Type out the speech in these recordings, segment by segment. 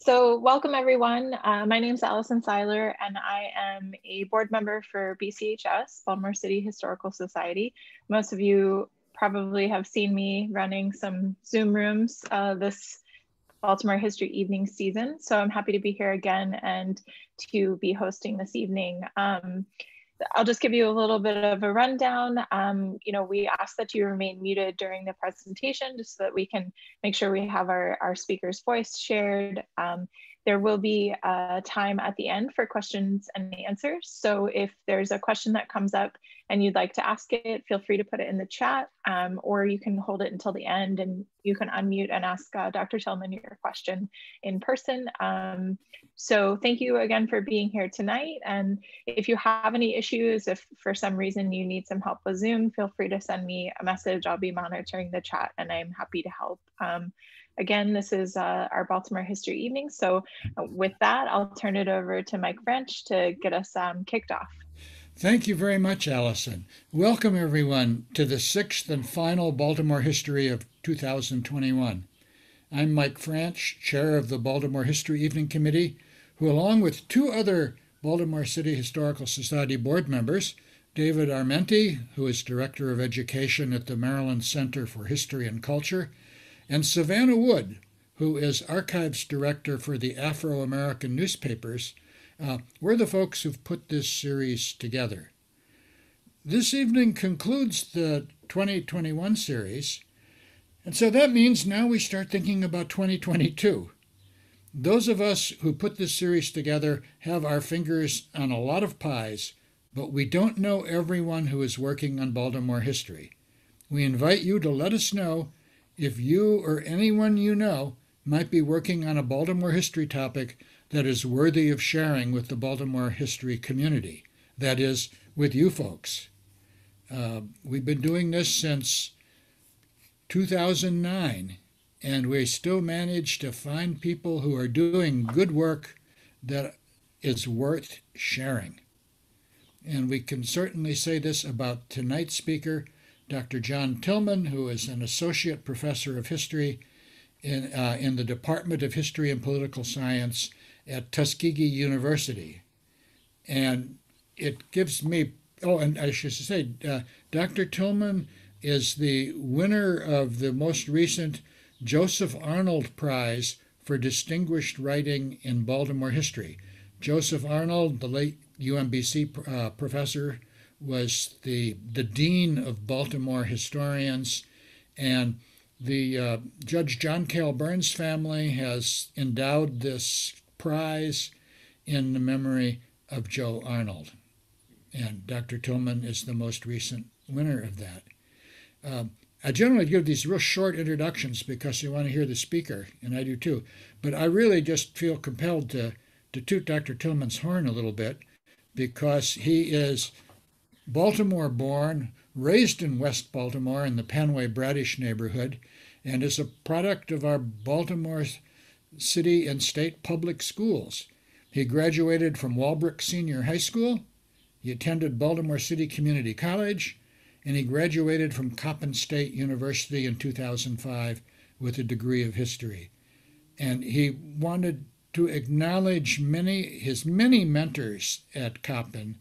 So welcome everyone. Uh, my name is Allison Seiler and I am a board member for BCHS, Baltimore City Historical Society. Most of you probably have seen me running some Zoom rooms uh, this Baltimore History Evening season. So I'm happy to be here again and to be hosting this evening. Um, I'll just give you a little bit of a rundown. Um, you know, we ask that you remain muted during the presentation just so that we can make sure we have our, our speaker's voice shared. Um, there will be a time at the end for questions and answers. So if there's a question that comes up and you'd like to ask it, feel free to put it in the chat um, or you can hold it until the end and you can unmute and ask uh, Dr. Tilghman your question in person. Um, so thank you again for being here tonight. And if you have any issues, if for some reason you need some help with Zoom, feel free to send me a message. I'll be monitoring the chat and I'm happy to help. Um, Again, this is uh, our Baltimore History Evening. So uh, with that, I'll turn it over to Mike French to get us um, kicked off. Thank you very much, Allison. Welcome, everyone, to the sixth and final Baltimore History of 2021. I'm Mike French, chair of the Baltimore History Evening Committee, who, along with two other Baltimore City Historical Society board members, David Armenti, who is Director of Education at the Maryland Center for History and Culture, and Savannah Wood, who is archives director for the Afro American newspapers, uh, we're the folks who've put this series together. This evening concludes the 2021 series, and so that means now we start thinking about 2022. Those of us who put this series together have our fingers on a lot of pies, but we don't know everyone who is working on Baltimore history. We invite you to let us know if you or anyone you know might be working on a Baltimore history topic that is worthy of sharing with the Baltimore history community, that is, with you folks. Uh, we've been doing this since 2009, and we still manage to find people who are doing good work that is worth sharing. And we can certainly say this about tonight's speaker, Dr. John Tilghman, who is an associate professor of history in, uh, in the Department of History and Political Science at Tuskegee University. And it gives me, oh, and I should say, uh, Dr. Tilghman is the winner of the most recent Joseph Arnold Prize for Distinguished Writing in Baltimore History. Joseph Arnold, the late UMBC uh, professor was the the dean of Baltimore historians, and the uh, Judge John Carroll Byrnes family has endowed this prize in the memory of Joe Arnold, and Dr. Tilghman is the most recent winner of that. Um, I generally give these real short introductions because you want to hear the speaker, and I do too. But I really just feel compelled to, to toot Dr. Tilghman's horn a little bit because he is Baltimore born, raised in West Baltimore in the Panway Braddish neighborhood, and is a product of our Baltimore city and state public schools. He graduated from Walbrook Senior High School. He attended Baltimore City Community College, and he graduated from Coppin State University in 2005 with a degree of history. And he wanted to acknowledge many his many mentors at Coppin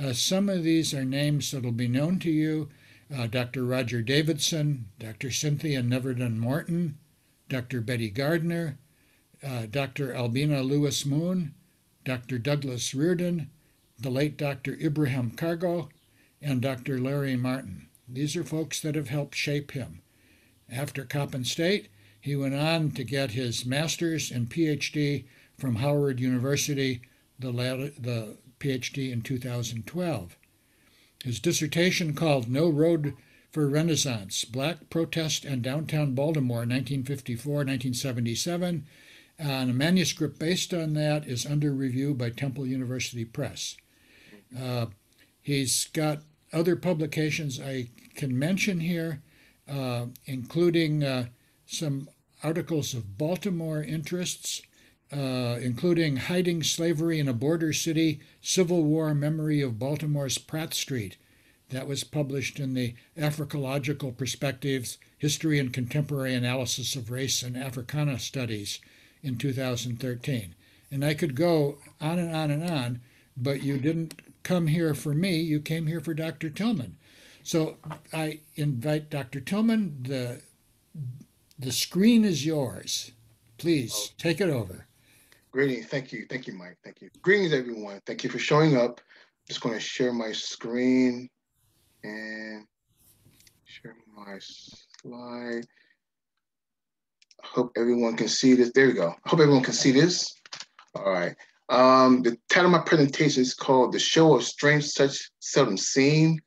uh, some of these are names that will be known to you uh, Dr. Roger Davidson, Dr. Cynthia Neverdon-Morton, Dr. Betty Gardner, uh, Dr. Albina Lewis Moon, Dr. Douglas Reardon, the late Dr. Ibrahim Cargo, and Dr. Larry Martin. These are folks that have helped shape him. After Coppin State, he went on to get his master's and PhD from Howard University, the, the PhD in 2012. His dissertation called No Road for Renaissance Black Protest and Downtown Baltimore, 1954 1977. And a manuscript based on that is under review by Temple University Press. Uh, he's got other publications I can mention here, uh, including uh, some articles of Baltimore interests uh, including Hiding Slavery in a Border City Civil War Memory of Baltimore's Pratt Street. That was published in the Africological Perspectives History and Contemporary Analysis of Race and Africana Studies in 2013. And I could go on and on and on, but you didn't come here for me, you came here for Dr. Tilghman. So I invite Dr. Tilghman, the, the screen is yours. Please oh. take it over. Greetings. Thank you. Thank you, Mike. Thank you. Greetings, everyone. Thank you for showing up. Just going to share my screen and share my slide. I hope everyone can see this. There we go. I hope everyone can see this. All right. Um, the title of my presentation is called The Show of Strength Such Seldom Seen,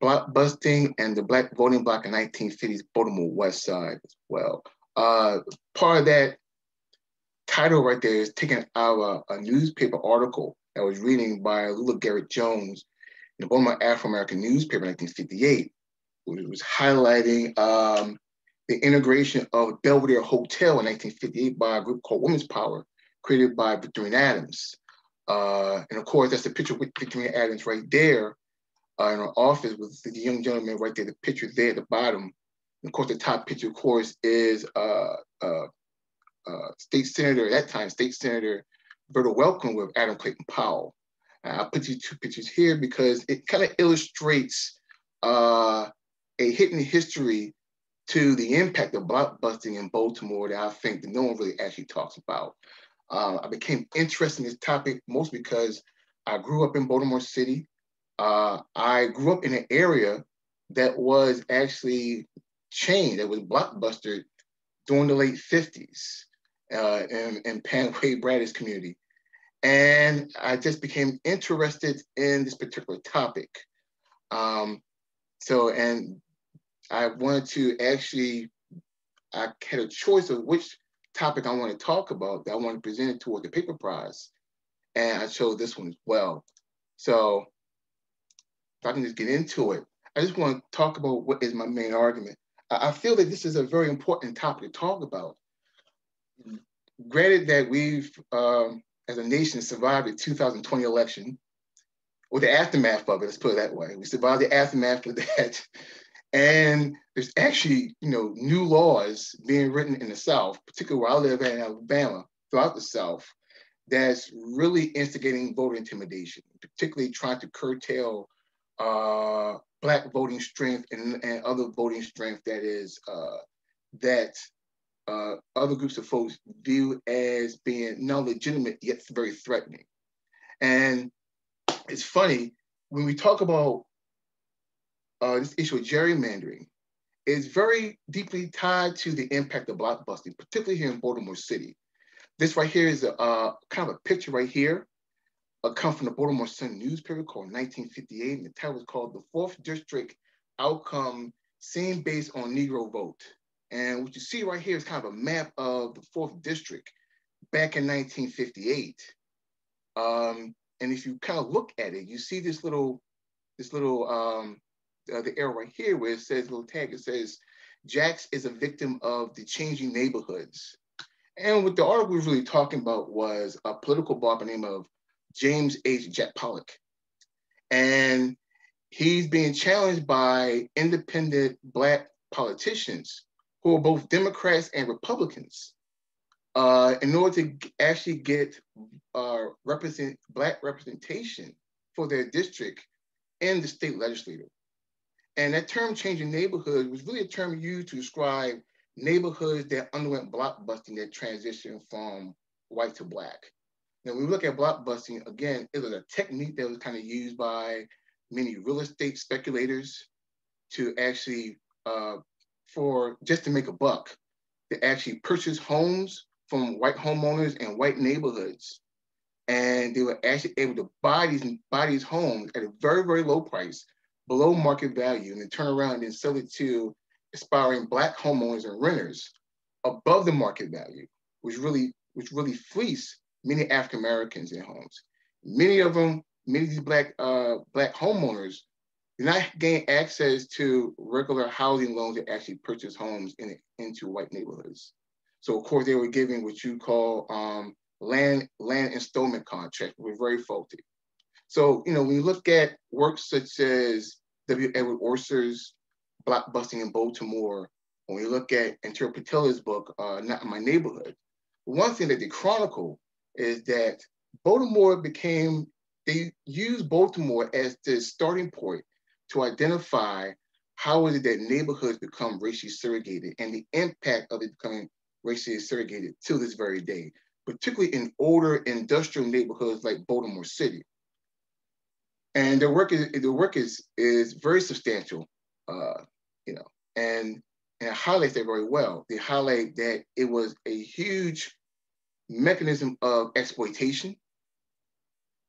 Block Busting and the Black Voting Block in 1950s Baltimore West Side as well. Uh, part of that title right there is taken out of a, a newspaper article I was reading by Lula Garrett Jones in the Baltimore Afro-American newspaper in 1958, which was highlighting um, the integration of Belvedere Hotel in 1958 by a group called Women's Power, created by Victorine Adams. Uh, and of course, that's the picture with Victorine Adams right there uh, in her office with the young gentleman right there, the picture there at the bottom. And of course, the top picture, of course, is uh, uh, uh State Senator, at that time, State Senator Verda Welcome with Adam Clayton Powell. I put these two pictures here because it kind of illustrates uh, a hidden history to the impact of blockbusting in Baltimore that I think that no one really actually talks about. Uh, I became interested in this topic mostly because I grew up in Baltimore City. Uh, I grew up in an area that was actually chained, that was blockbuster during the late 50s uh, in, in Panway Braddock's community. And I just became interested in this particular topic. Um, so, and I wanted to actually, I had a choice of which topic I want to talk about that I want to present it toward the paper prize. And I chose this one as well. So if I can just get into it, I just want to talk about what is my main argument. I feel that this is a very important topic to talk about. Granted that we've, um, as a nation, survived the 2020 election, or the aftermath of it, let's put it that way. We survived the aftermath of that. And there's actually, you know, new laws being written in the South, particularly where I live in Alabama, throughout the South, that's really instigating voter intimidation, particularly trying to curtail uh, Black voting strength and, and other voting strength that is uh, that uh, other groups of folks view as being non legitimate yet very threatening. And it's funny when we talk about uh, this issue of gerrymandering is very deeply tied to the impact of blockbusting, particularly here in Baltimore City. This right here is a uh, kind of a picture right here, a come from the Baltimore Sun newspaper called 1958, and the title was called "The Fourth District Outcome Seen Based on Negro Vote." And what you see right here is kind of a map of the Fourth District back in 1958. Um, and if you kind of look at it, you see this little, this little um, uh, the arrow right here where it says little tag, it says, Jax is a victim of the changing neighborhoods. And what the article was really talking about was a political blogger by the name of James H. Jack Pollock. And he's being challenged by independent Black politicians who are both Democrats and Republicans uh, in order to actually get uh, represent Black representation for their district in the state legislature. And that term changing neighborhood was really a term used to describe neighborhoods that underwent blockbusting that transitioned from white to black. Now, when we look at blockbusting, again, it was a technique that was kind of used by many real estate speculators to actually, uh, for just to make a buck, to actually purchase homes from white homeowners and white neighborhoods. And they were actually able to buy these, buy these homes at a very, very low price below market value and then turn around and sell it to aspiring black homeowners and renters above the market value, which really, which really fleece many African Americans in homes. Many of them, many of these black uh, black homeowners do not gain access to regular housing loans to actually purchase homes in into white neighborhoods. So of course they were giving what you call um, land land installment contracts were very faulty. So, you know, when you look at works such as W. Edward Orser's Blockbusting in Baltimore, when we look at Antero Pietila's book, uh, Not in My Neighborhood, one thing that they chronicle is that Baltimore became, they used Baltimore as the starting point to identify how is it that neighborhoods become racially segregated and the impact of it becoming racially segregated to this very day, particularly in older industrial neighborhoods like Baltimore City. And their work is the work is is very substantial, uh, you know, and and it highlights that very well. They highlight that it was a huge mechanism of exploitation,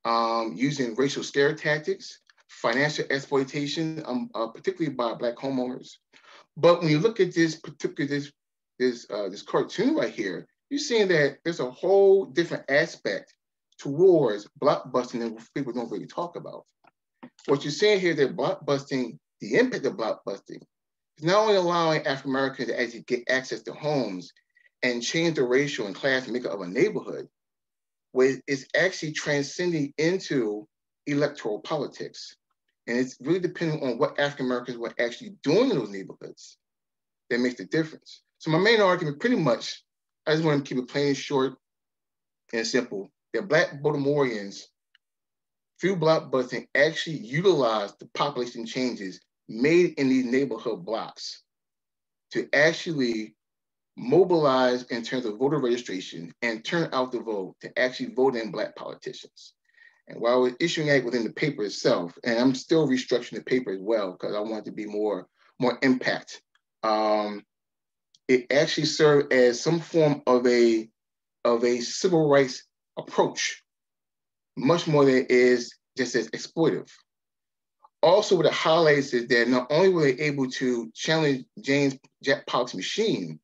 um, using racial scare tactics, financial exploitation, um, uh, particularly by Black homeowners. But when you look at this particular this this uh, this cartoon right here, you're seeing that there's a whole different aspect towards blockbusting that people don't really talk about. What you're seeing here that blockbusting, the impact of blockbusting, is not only allowing African Americans to actually get access to homes and change the racial and class makeup of a neighborhood, but it's actually transcending into electoral politics. And it's really depending on what African Americans were actually doing in those neighborhoods that makes the difference. So my main argument pretty much, I just want to keep it plain and short and simple, that Black Baltimoreans, through blockbusting, actually utilized the population changes made in these neighborhood blocks to actually mobilize in terms of voter registration and turn out the vote to actually vote in Black politicians. And while we're issuing it within the paper itself, and I'm still restructuring the paper as well because I want it to be more, more impact. Um, it actually served as some form of a, of a civil rights approach, much more than it is just as exploitive. Also, what it highlights is that not only were they able to challenge James Jack Pollock's machine,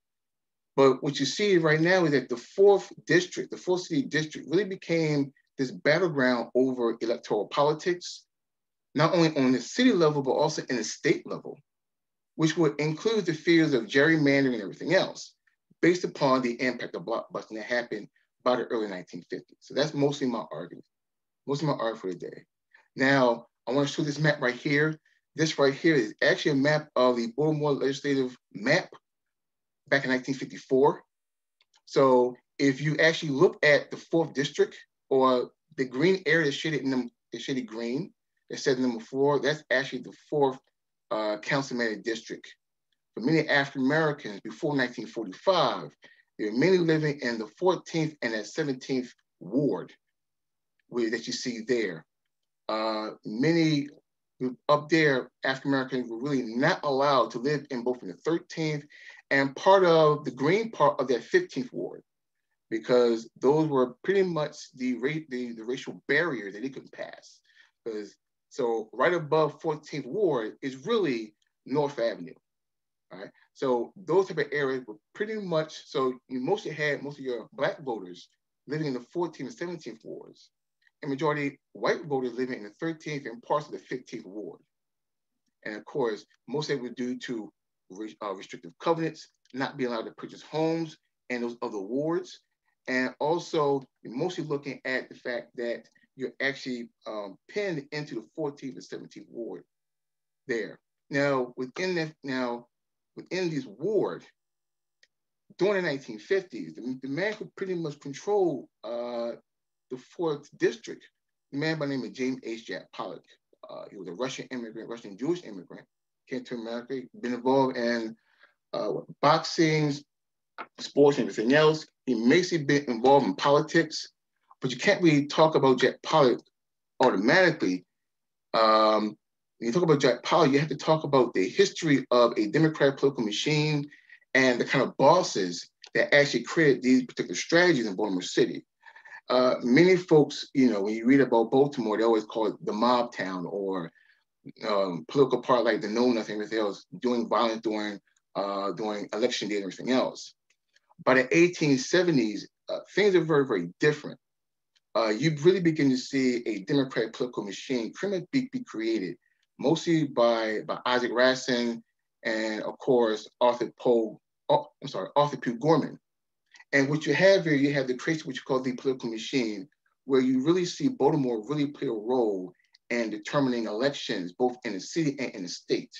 but what you see right now is that the fourth district, the fourth city district, really became this battleground over electoral politics, not only on the city level, but also in the state level, which would include the fears of gerrymandering and everything else, based upon the impact of blockbusting that happened by the early 1950s. So that's mostly my argument, most of my argument for the day. Now, I want to show this map right here. This right here is actually a map of the Baltimore legislative map back in 1954. So if you actually look at the fourth district or the green area shaded in them, is shaded green, it says number four, that's actually the fourth uh, councilman district. For many African Americans before 1945, they were mainly living in the 14th and the 17th ward where, that you see there. Uh, many up there, African Americans were really not allowed to live in both in the 13th and part of the green part of that 15th ward, because those were pretty much the, the, the racial barrier that they couldn't pass. Because so right above 14th ward is really North Avenue. Right. So those type of areas were pretty much so you mostly had most of your black voters living in the 14th and 17th wards and majority white voters living in the 13th and parts of the 15th ward. And of course, most of it was due to uh, restrictive covenants, not being allowed to purchase homes and those other wards. And also mostly looking at the fact that you're actually um, pinned into the 14th and 17th ward there. Now, within that, now, within this ward, during the 1950s, the, the man who pretty much controlled uh, the fourth district, a man by the name of James H. Jack Pollock. Uh, he was a Russian immigrant, Russian Jewish immigrant, came to America, been involved in uh, boxing, sports, and everything else. He basically been involved in politics, but you can't really talk about Jack Pollock automatically. Um, when you talk about Jack Pollock, you have to talk about the history of a Democratic political machine and the kind of bosses that actually created these particular strategies in Baltimore City uh, many folks, you know, when you read about Baltimore, they always call it the mob town or um, political part like the know nothing, everything else, doing violence during uh, during election day and everything else. By the 1870s, uh, things are very, very different. Uh, you really begin to see a democratic political machine be, be created, mostly by, by Isaac Rasin and of course, Arthur Poe, oh, I'm sorry, Arthur Pue Gorman. And what you have here, you have the creation which you call the political machine, where you really see Baltimore really play a role in determining elections, both in the city and in the state.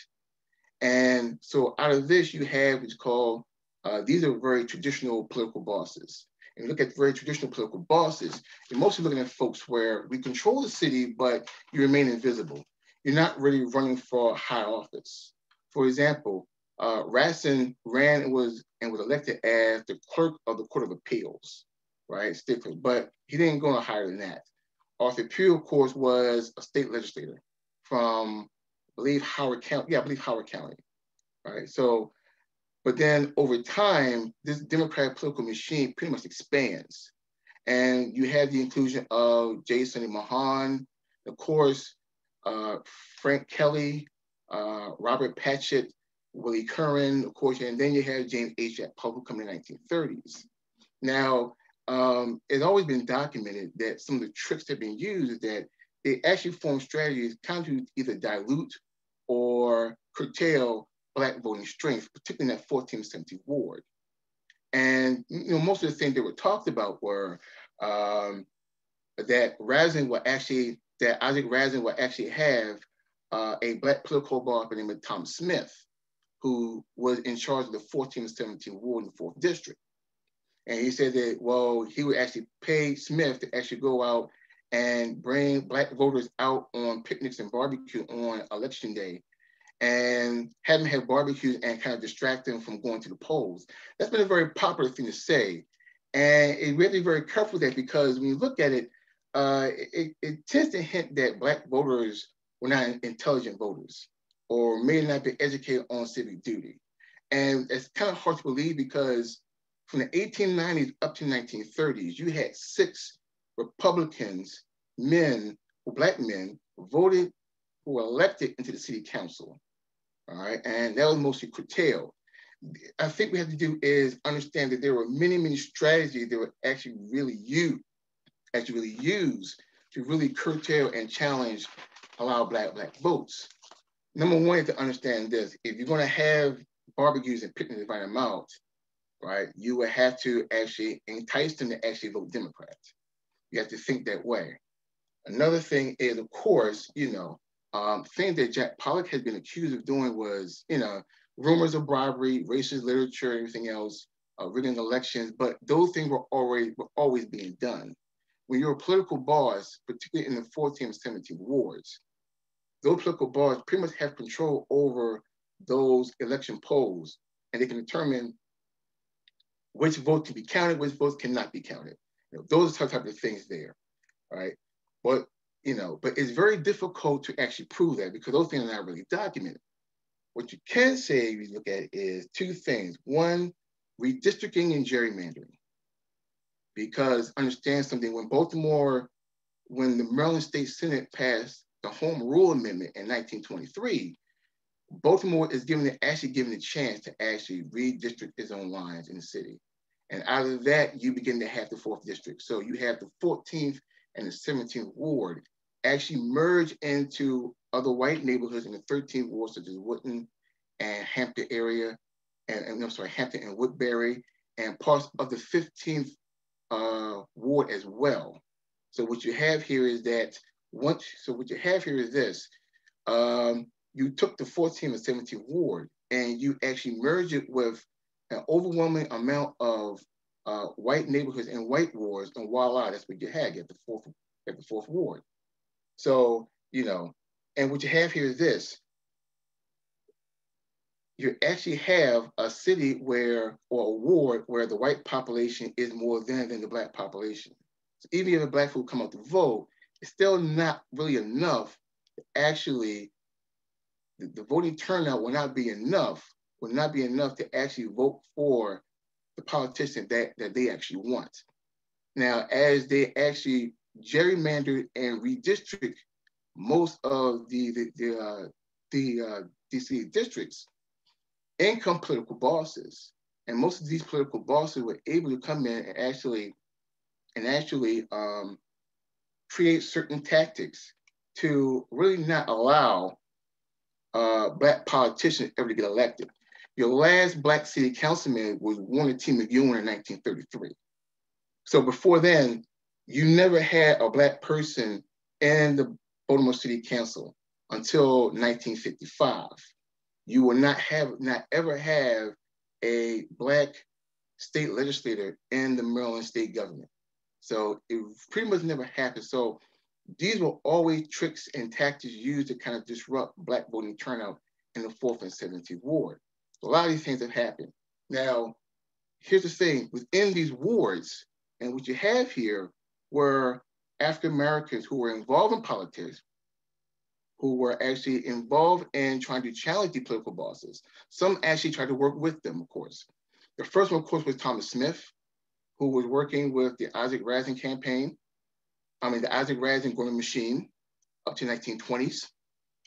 And so out of this, you have what's called, uh, these are very traditional political bosses. and look at very traditional political bosses, you're mostly looking at folks where we control the city, but you remain invisible. You're not really running for high office. For example, uh, ran and was and was elected as the clerk of the Court of Appeals, right, Stickler, but he didn't go no higher than that. Arthur Pue, of course, was a state legislator from, I believe, Howard County. Yeah, I believe Howard County, right? So but then over time, this Democratic political machine pretty much expands. And you have the inclusion of J. Sonny Mahon, of course, uh, Frank Kelly, uh, Robert Patchett, Willie Curran, of course, and then you have James H. Jack Pollock coming in the 1930s. Now, um, it's always been documented that some of the tricks that have been used is that they actually form strategies kind of either dilute or curtail Black voting strength, particularly in that 14th century ward. And you know, most of the things that were talked about were um, that Rasin will actually, that Isaac Rasin will actually have uh, a Black political boss by the name of Tom Smith, who was in charge of the 14th 17th ward in the 4th district. And he said that, well, he would actually pay Smith to actually go out and bring Black voters out on picnics and barbecue on election day and have them have barbecues and kind of distract them from going to the polls. That's been a very popular thing to say. And it really very careful with that because when you look at it, uh, it, it tends to hint that Black voters were not intelligent voters or may not be educated on civic duty. And it's kind of hard to believe because from the 1890s up to 1930s, you had six Republicans, men, Black men, voted who were elected into the city council all right? And that was mostly curtailed. I think we have to do is understand that there were many, many strategies that were actually really used, actually really used to really curtail and challenge allow black black votes. Number one is to understand this: if you're going to have barbecues and picnics by them out, right, you would have to actually entice them to actually vote Democrat. You have to think that way. Another thing is, of course, you know, um, thing that Jack Pollock had been accused of doing was, you know, rumors of bribery, racist literature, everything else, uh, rigging elections, but those things were already were always being done. When you're a political boss, particularly in the 14th and 17th wards, those political boss pretty much have control over those election polls, and they can determine which vote can be counted, which votes cannot be counted. You know, those are type of things there, right? But you know, but it's very difficult to actually prove that because those things are not really documented. What you can say, if you look at it, is two things. One, redistricting and gerrymandering. Because understand something, when Baltimore, when the Maryland State Senate passed the Home Rule Amendment in 1923, Baltimore is given actually given a chance to actually redistrict its own lines in the city. And out of that, you begin to have the fourth district. So you have the 14th and the 17th ward actually merge into other white neighborhoods in the 13th ward, such as Woodton and Hampton area, and, and I'm sorry, Hampton and Woodbury, and parts of the 15th uh, ward as well. So what you have here is that once, so what you have here is this, um, you took the 14th and 17th ward and you actually merge it with an overwhelming amount of uh, white neighborhoods and white wards, and voila, that's what you had at the fourth at the fourth ward. So you know, and what you have here is this: you actually have a city where or a ward where the white population is more than than the black population. So even if the black people come out to vote, it's still not really enough to actually the, the voting turnout will not be enough, will not be enough to actually vote for the politician that, that they actually want. Now, as they actually gerrymander and redistrict most of the the the, uh, the uh, DC districts, income political bosses, and most of these political bosses were able to come in and actually and actually um, create certain tactics to really not allow uh, black politicians ever to get elected. Your last black city councilman was Warner T. McGuinn in 1933. So before then, you never had a black person in the Baltimore City Council until 1955. You will not have, not ever have a black state legislator in the Maryland state government. So it pretty much never happened. So these were always tricks and tactics used to kind of disrupt Black voting turnout in the 4th and 17th Ward. So a lot of these things have happened. Now, here's the thing within these wards, and what you have here were African Americans who were involved in politics, who were actually involved in trying to challenge the political bosses. Some actually tried to work with them, of course. The first one, of course, was Thomas Smith, who was working with the Isaac Rasin campaign. I mean, the Isaac Rasin Gorman machine up to 1920s.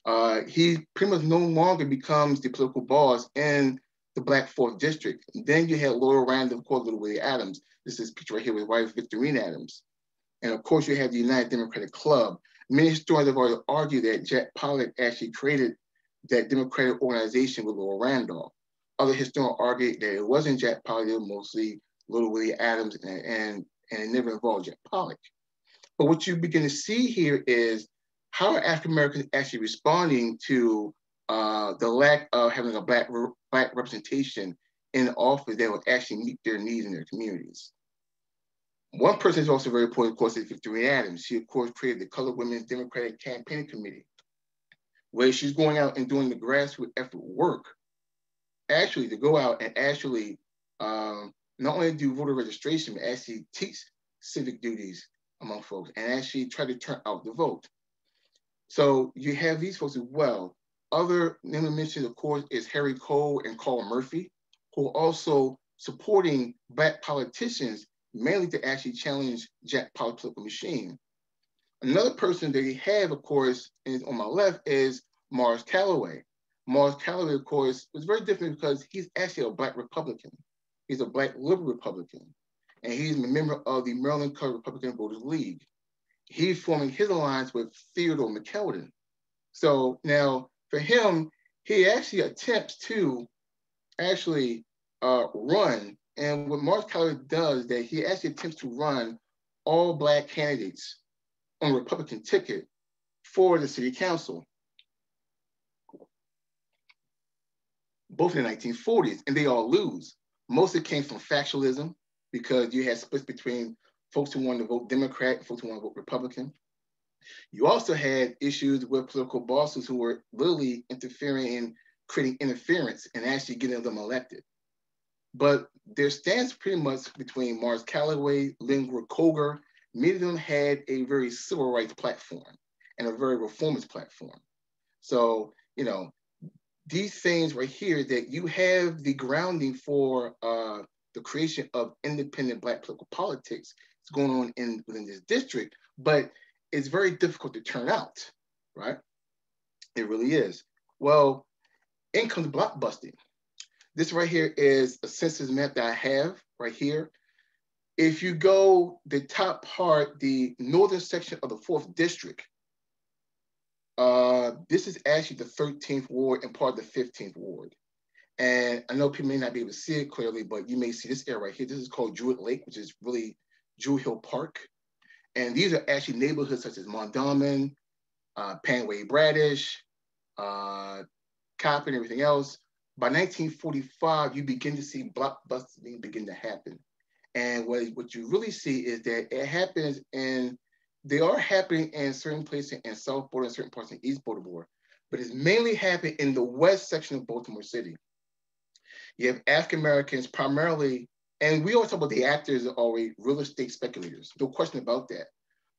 Uh, he pretty much no longer becomes the political boss in the Black Fourth District. And then you had Laura Randall, of course, Little Willie Adams. This is picture right here with wife Victorine Adams. And of course, you have the United Democratic Club. Many historians have already argued that Jack Pollock actually created that Democratic organization with Laura Randolph. Other historians argued that it wasn't Jack Pollock, it was mostly Little Willie Adams, and, and, and it never involved Jack Pollock. But what you begin to see here is how are African Americans actually responding to uh, the lack of having a black, black representation in office that would actually meet their needs in their communities. One person is also very important, of course, is Victoria Adams. She, of course, created the Colored Women's Democratic Campaign Committee, where she's going out and doing the grassroots effort work, actually to go out and actually um, not only do voter registration, but actually teach civic duties among folks and actually try to turn out the vote. So you have these folks as well. Other name mentioned, of course, is Harry Cole and Carl Murphy, who are also supporting black politicians mainly to actually challenge Jack Pollock's political machine. Another person that he have, of course, is on my left is Marse Callaway. Marse Callaway, of course, was very different because he's actually a black Republican. He's a black liberal Republican, and he's a member of the Maryland Colored Republican Voters League. He's forming his alliance with Theodore McKeldin. So now for him, he actually attempts to actually uh, run and what Morris Calloway does that he actually attempts to run all black candidates on a Republican ticket for the city council. Both in the 1940s, and they all lose. Most of it came from factionalism because you had splits between folks who wanted to vote Democrat and folks who wanted to vote Republican. You also had issues with political bosses who were literally interfering in creating interference and actually getting them elected. But their stance pretty much between Marse Callaway, Lindbergh Koger, many of them had a very civil rights platform and a very reformist platform. So, you know, these things right here that you have the grounding for uh, the creation of independent Black political politics is going on in within this district, but it's very difficult to turn out, right? It really is. Well, in comes blockbusting. This right here is a census map that I have right here. If you go the top part, the northern section of the fourth district, uh, this is actually the 13th ward and part of the 15th ward. And I know people may not be able to see it clearly, but you may see this area right here. This is called Druid Lake, which is really Druid Hill Park. And these are actually neighborhoods such as Mondawmin, uh, Panway Braddish, uh, and everything else by 1945, you begin to see blockbusting begin to happen. And what, what you really see is that it happens in, they are happening in certain places in South Baltimore and certain parts in East Baltimore, but it's mainly happening in the west section of Baltimore City. You have African Americans primarily, and we always talk about the actors are always real estate speculators, no question about that.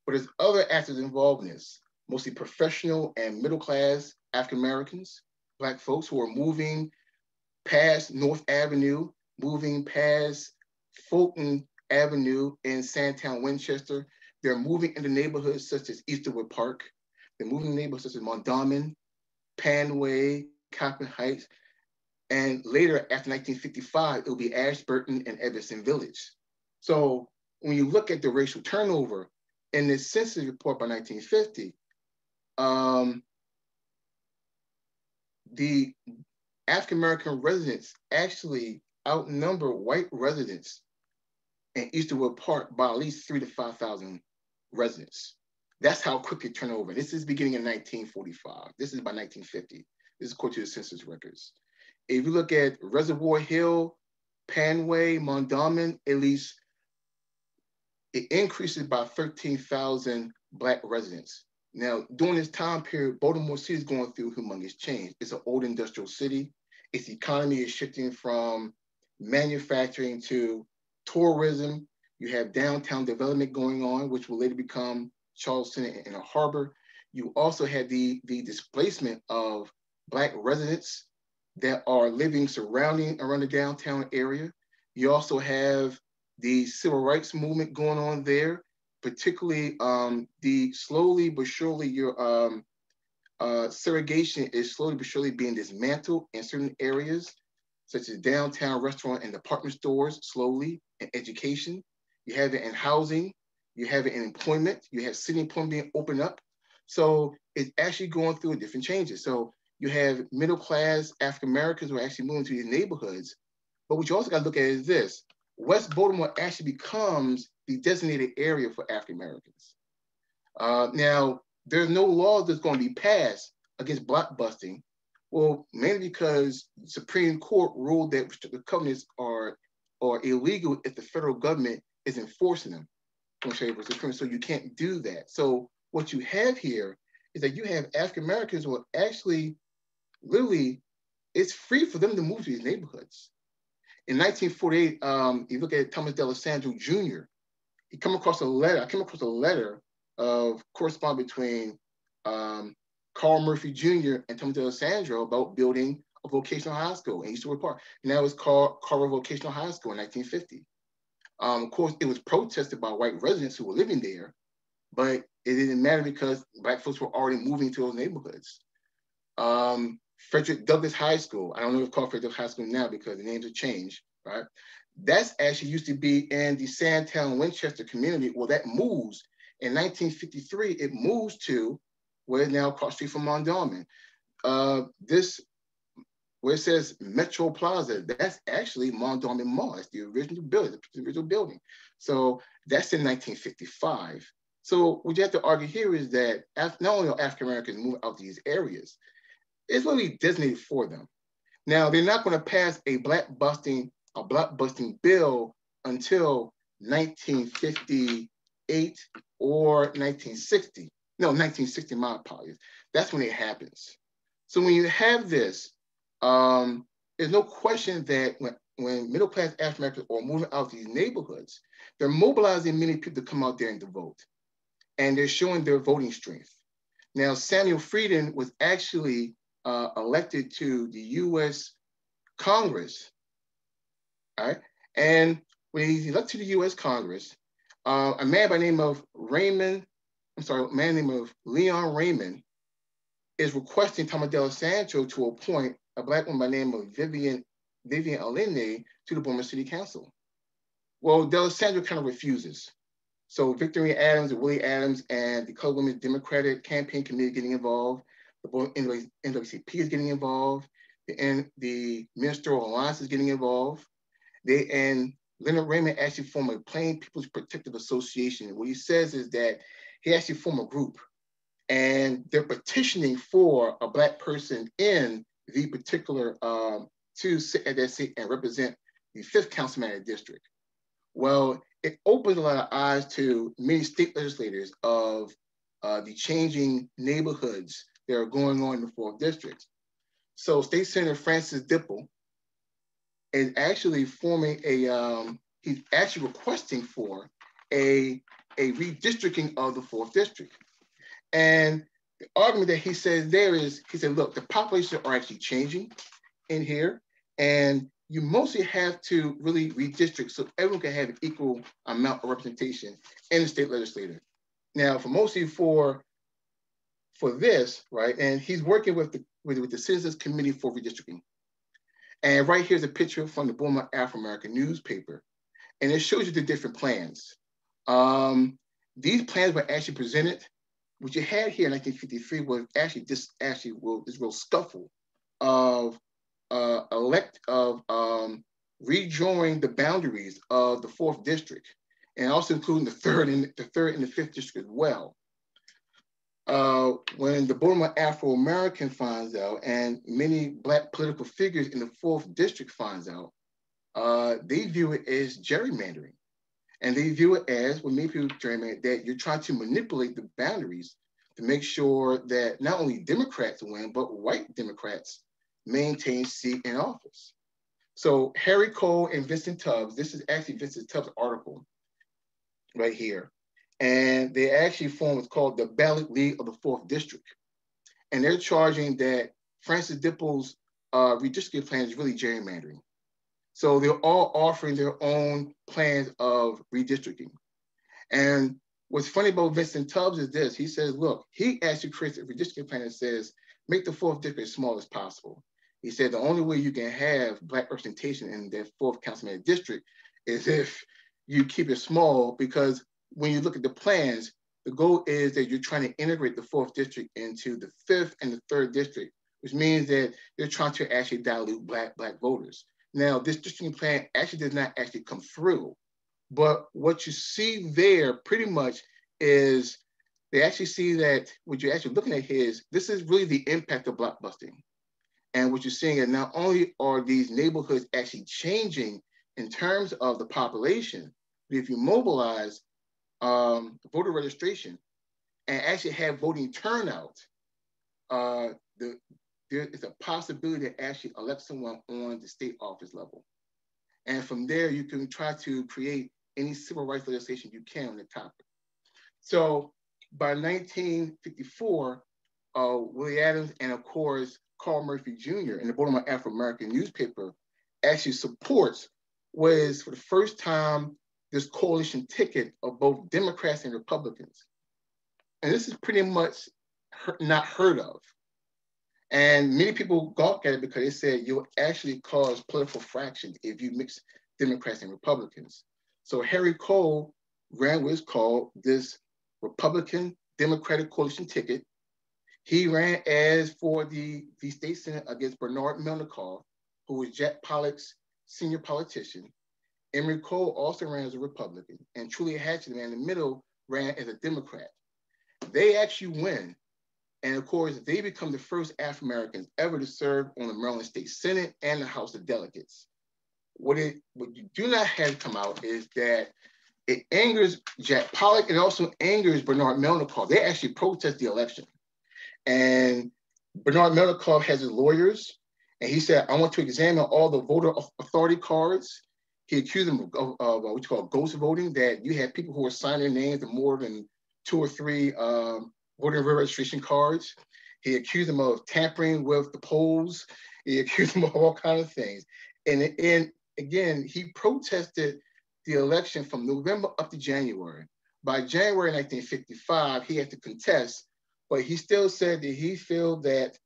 But there's other actors involved in this, mostly professional and middle class African Americans, Black folks who are moving past North Avenue, moving past Fulton Avenue in Sandtown, Winchester. They're moving into neighborhoods such as Easterwood Park. They're moving in neighborhoods such as Mondawmin, Panway, Coppin Heights. And later, after 1955, it'll be Ashburton and Edmondson Village. So when you look at the racial turnover in this census report by 1950, um, the African American residents actually outnumber white residents in Easterwood Park by at least three to 5,000 residents. That's how quick it turned over. This is beginning in 1945. This is by 1950. This is according to the census records. If you look at Reservoir Hill, Panway, Mondawmin, at least it increases by 13,000 Black residents. Now, during this time period, Baltimore City is going through humongous change. It's an old industrial city. Its economy is shifting from manufacturing to tourism. You have downtown development going on, which will later become Charleston and a harbor. You also had the, the displacement of Black residents that are living surrounding around the downtown area. You also have the civil rights movement going on there, particularly um, the slowly but surely your um, uh, segregation is slowly but surely being dismantled in certain areas, such as downtown restaurant and department stores, slowly, in education. You have it in housing, you have it in employment, you have city employment being opened up. So it's actually going through a different changes. So you have middle class African Americans who are actually moving to these neighborhoods. But what you also got to look at is this West Baltimore actually becomes the designated area for African Americans. Uh, now, there's no law that's going to be passed against blockbusting. Well, mainly because the Supreme Court ruled that restrictive covenants are, are illegal if the federal government is enforcing them. So you can't do that. So what you have here is that you have African Americans who are actually literally, it's free for them to move to these neighborhoods. In 1948, um, you look at Thomas D'Alessandro Jr., he come across a letter, I came across a letter of correspondence between um, Carl Murphy Jr. and Thomas D'Alessandro about building a vocational high school in Eastwood Park. And that was called Carver Vocational High School in 1950. Um, of course, it was protested by white residents who were living there, but it didn't matter because black folks were already moving to those neighborhoods. Um, Frederick Douglass High School. I don't know if it's called Frederick High School now because the names have changed, right? That's actually used to be in the Sandtown Winchester community. Well, that moves. In 1953, it moves to where now across street from Mondawmin. Uh, this, where it says Metro Plaza, that's actually Mondawmin Mall. It's the original building, the original building. So that's in 1955. So what you have to argue here is that not only are African Americans moving out these areas, it's really designated for them. Now they're not going to pass a black busting a black busting bill until 1958 or 1960. No, 1960. My apologies. That's when it happens. So when you have this, um, there's no question that when when middle class African Americans are moving out these neighborhoods, they're mobilizing many people to come out there and to vote, and they're showing their voting strength. Now, Samuel Friedel was actually uh, elected to the U.S. Congress. All right, and when he's elected to the U.S. Congress, uh, a man by the name of Raymond, I'm sorry, a man name of Leon Raymond, is requesting Thomas D'Alessandro to appoint a black woman by the name of Vivian Vivian Allende to the Baltimore City Council. Well, D'Alessandro kind of refuses. So Victoria Adams and Willie Adams and the Colored Women's Democratic Campaign Committee getting involved the NAACP is getting involved, the, the Ministerial Alliance is getting involved. They and Leonard Raymond actually formed a Plain People's Protective Association. What he says is that he actually formed a group and they're petitioning for a black person in the particular um, to sit at that seat and represent the fifth councilman district. Well, it opened a lot of eyes to many state legislators of uh, the changing neighborhoods that are going on in the fourth district. So State Senator Francis Dipple is actually forming a, um, he's actually requesting for a, a redistricting of the fourth district. And the argument that he says there is, he said, look, the population are actually changing in here. And you mostly have to really redistrict so everyone can have an equal amount of representation in the state legislature. Now, for mostly for for this, right? And he's working with the with, with the Citizens Committee for Redistricting. And right here's a picture from the Baltimore Afro-American newspaper. And it shows you the different plans. Um, these plans were actually presented. What you had here in 1953 was actually this actually this real scuffle of uh, elect of um, redrawing the boundaries of the fourth district, and also including the third and the third and the fifth district as well uh, when the Baltimore Afro-American finds out and many black political figures in the fourth district finds out, uh, they view it as gerrymandering. And they view it as, what many people gerrymandering, that you're trying to manipulate the boundaries to make sure that not only Democrats win, but white Democrats maintain seat in office. So Harry Cole and Vincent Tubbs, this is actually Vincent Tubbs' article right here. And they actually formed what's called the Ballot League of the Fourth District. And they're charging that Francis Dippel's uh, redistricting plan is really gerrymandering. So they're all offering their own plans of redistricting. And what's funny about Vincent Tubbs is this, he says, look, he actually creates a redistricting plan that says, make the fourth district as small as possible. He said the only way you can have black representation in the fourth councilman district is if you keep it small because when you look at the plans, the goal is that you're trying to integrate the fourth district into the fifth and the third district, which means that you're trying to actually dilute black black voters. Now, this districting plan actually does not actually come through, but what you see there pretty much is they actually see that what you're actually looking at here is this is really the impact of blockbusting. And what you're seeing is not only are these neighborhoods actually changing in terms of the population, but if you mobilize um, voter registration and actually have voting turnout, uh, the, there is a possibility to actually elect someone on the state office level. And from there, you can try to create any civil rights legislation you can on the topic. So by 1954, uh, Willie Adams and of course, Carl Murphy Jr. in the Baltimore Afro-American newspaper actually supports was for the first time this coalition ticket of both Democrats and Republicans. And this is pretty much not heard of. And many people gawk at it because they said you'll actually cause political fractions if you mix Democrats and Republicans. So Harry Cole ran what's called this Republican Democratic coalition ticket he ran as for the, the state senate against Bernard Melnikoff, who was Jack Pollock's senior politician. Emory Cole also ran as a Republican, and Truly Hatchett, man in the middle, ran as a Democrat. They actually win. And of course, they become the first African Americans ever to serve on the Maryland State Senate and the House of Delegates. What, it, what you do not have come out is that it angers Jack Pollock. It also angers Bernard Melnikoff. They actually protest the election. And Bernard Melnikoff has his lawyers, and he said, I want to examine all the voter authority cards. He accused them of, of, what you call ghost voting, that you had people who were signing names to more than two or three um, voter registration cards. He accused them of tampering with the polls. He accused them of all kinds of things. And, and again, he protested the election from November up to January. By January 1955, he had to contest but he still said that he felt that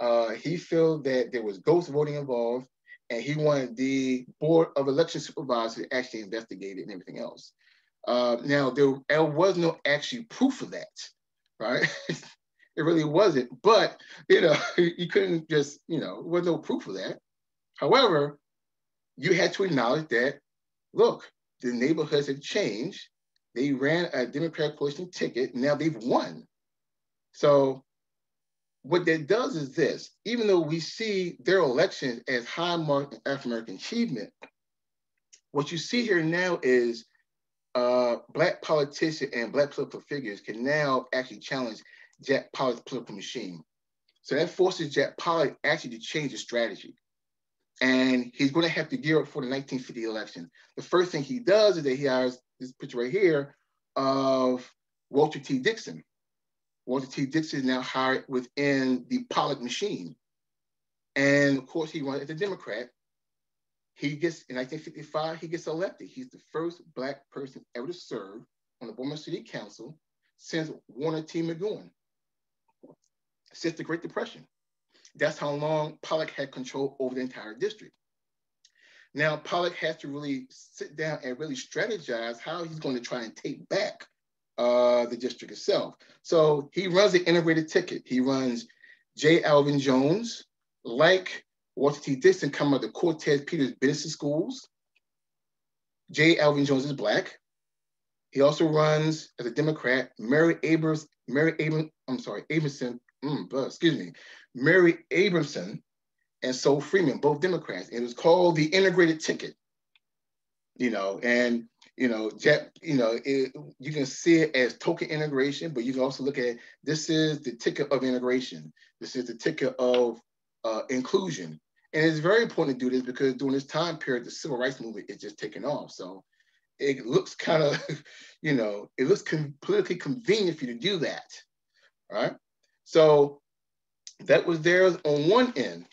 uh, he felt that there was ghost voting involved, and he wanted the board of election supervisors to actually investigate it and everything else. Uh, now there, there was no actual proof of that, right? it really wasn't. But you know, you couldn't just you know, there was no proof of that. However, you had to acknowledge that. Look, the neighborhoods have changed. They ran a Democratic coalition ticket. Now they've won. So what that does is this, even though we see their elections as high mark African American achievement, what you see here now is uh, black politicians and black political figures can now actually challenge Jack Pollock's political machine. So that forces Jack Pollock actually to change his strategy. And he's going to have to gear up for the 1950 election. The first thing he does is that he hires this picture right here of Walter T. Dixon. Walter T. Dixon is now hired within the Pollock machine. And of course, he runs as a Democrat. He gets, in 1955, he gets elected. He's the first Black person ever to serve on the Baltimore City Council since Warner T. McGuinn, since the Great Depression. That's how long Pollock had control over the entire district. Now, Pollock has to really sit down and really strategize how he's going to try and take back uh, the district itself. So he runs the integrated ticket. He runs J. Alvin Jones, like Walter T. Dixon, come out of the Cortez Peters Business Schools. J. Alvin Jones is Black. He also runs as a Democrat, Mary Abrams, Mary Abram, I'm sorry, Abramson, mm, excuse me, Mary Abramson and Sol Freeman, both Democrats. And it was called the integrated ticket. you know, and you know, you know, it, you can see it as token integration, but you can also look at this is the ticket of integration. This is the ticket of uh, inclusion. And it's very important to do this because during this time period, the civil rights movement is just taking off. So it looks kind of, you know, it looks politically convenient for you to do that, right? So that was there on one end.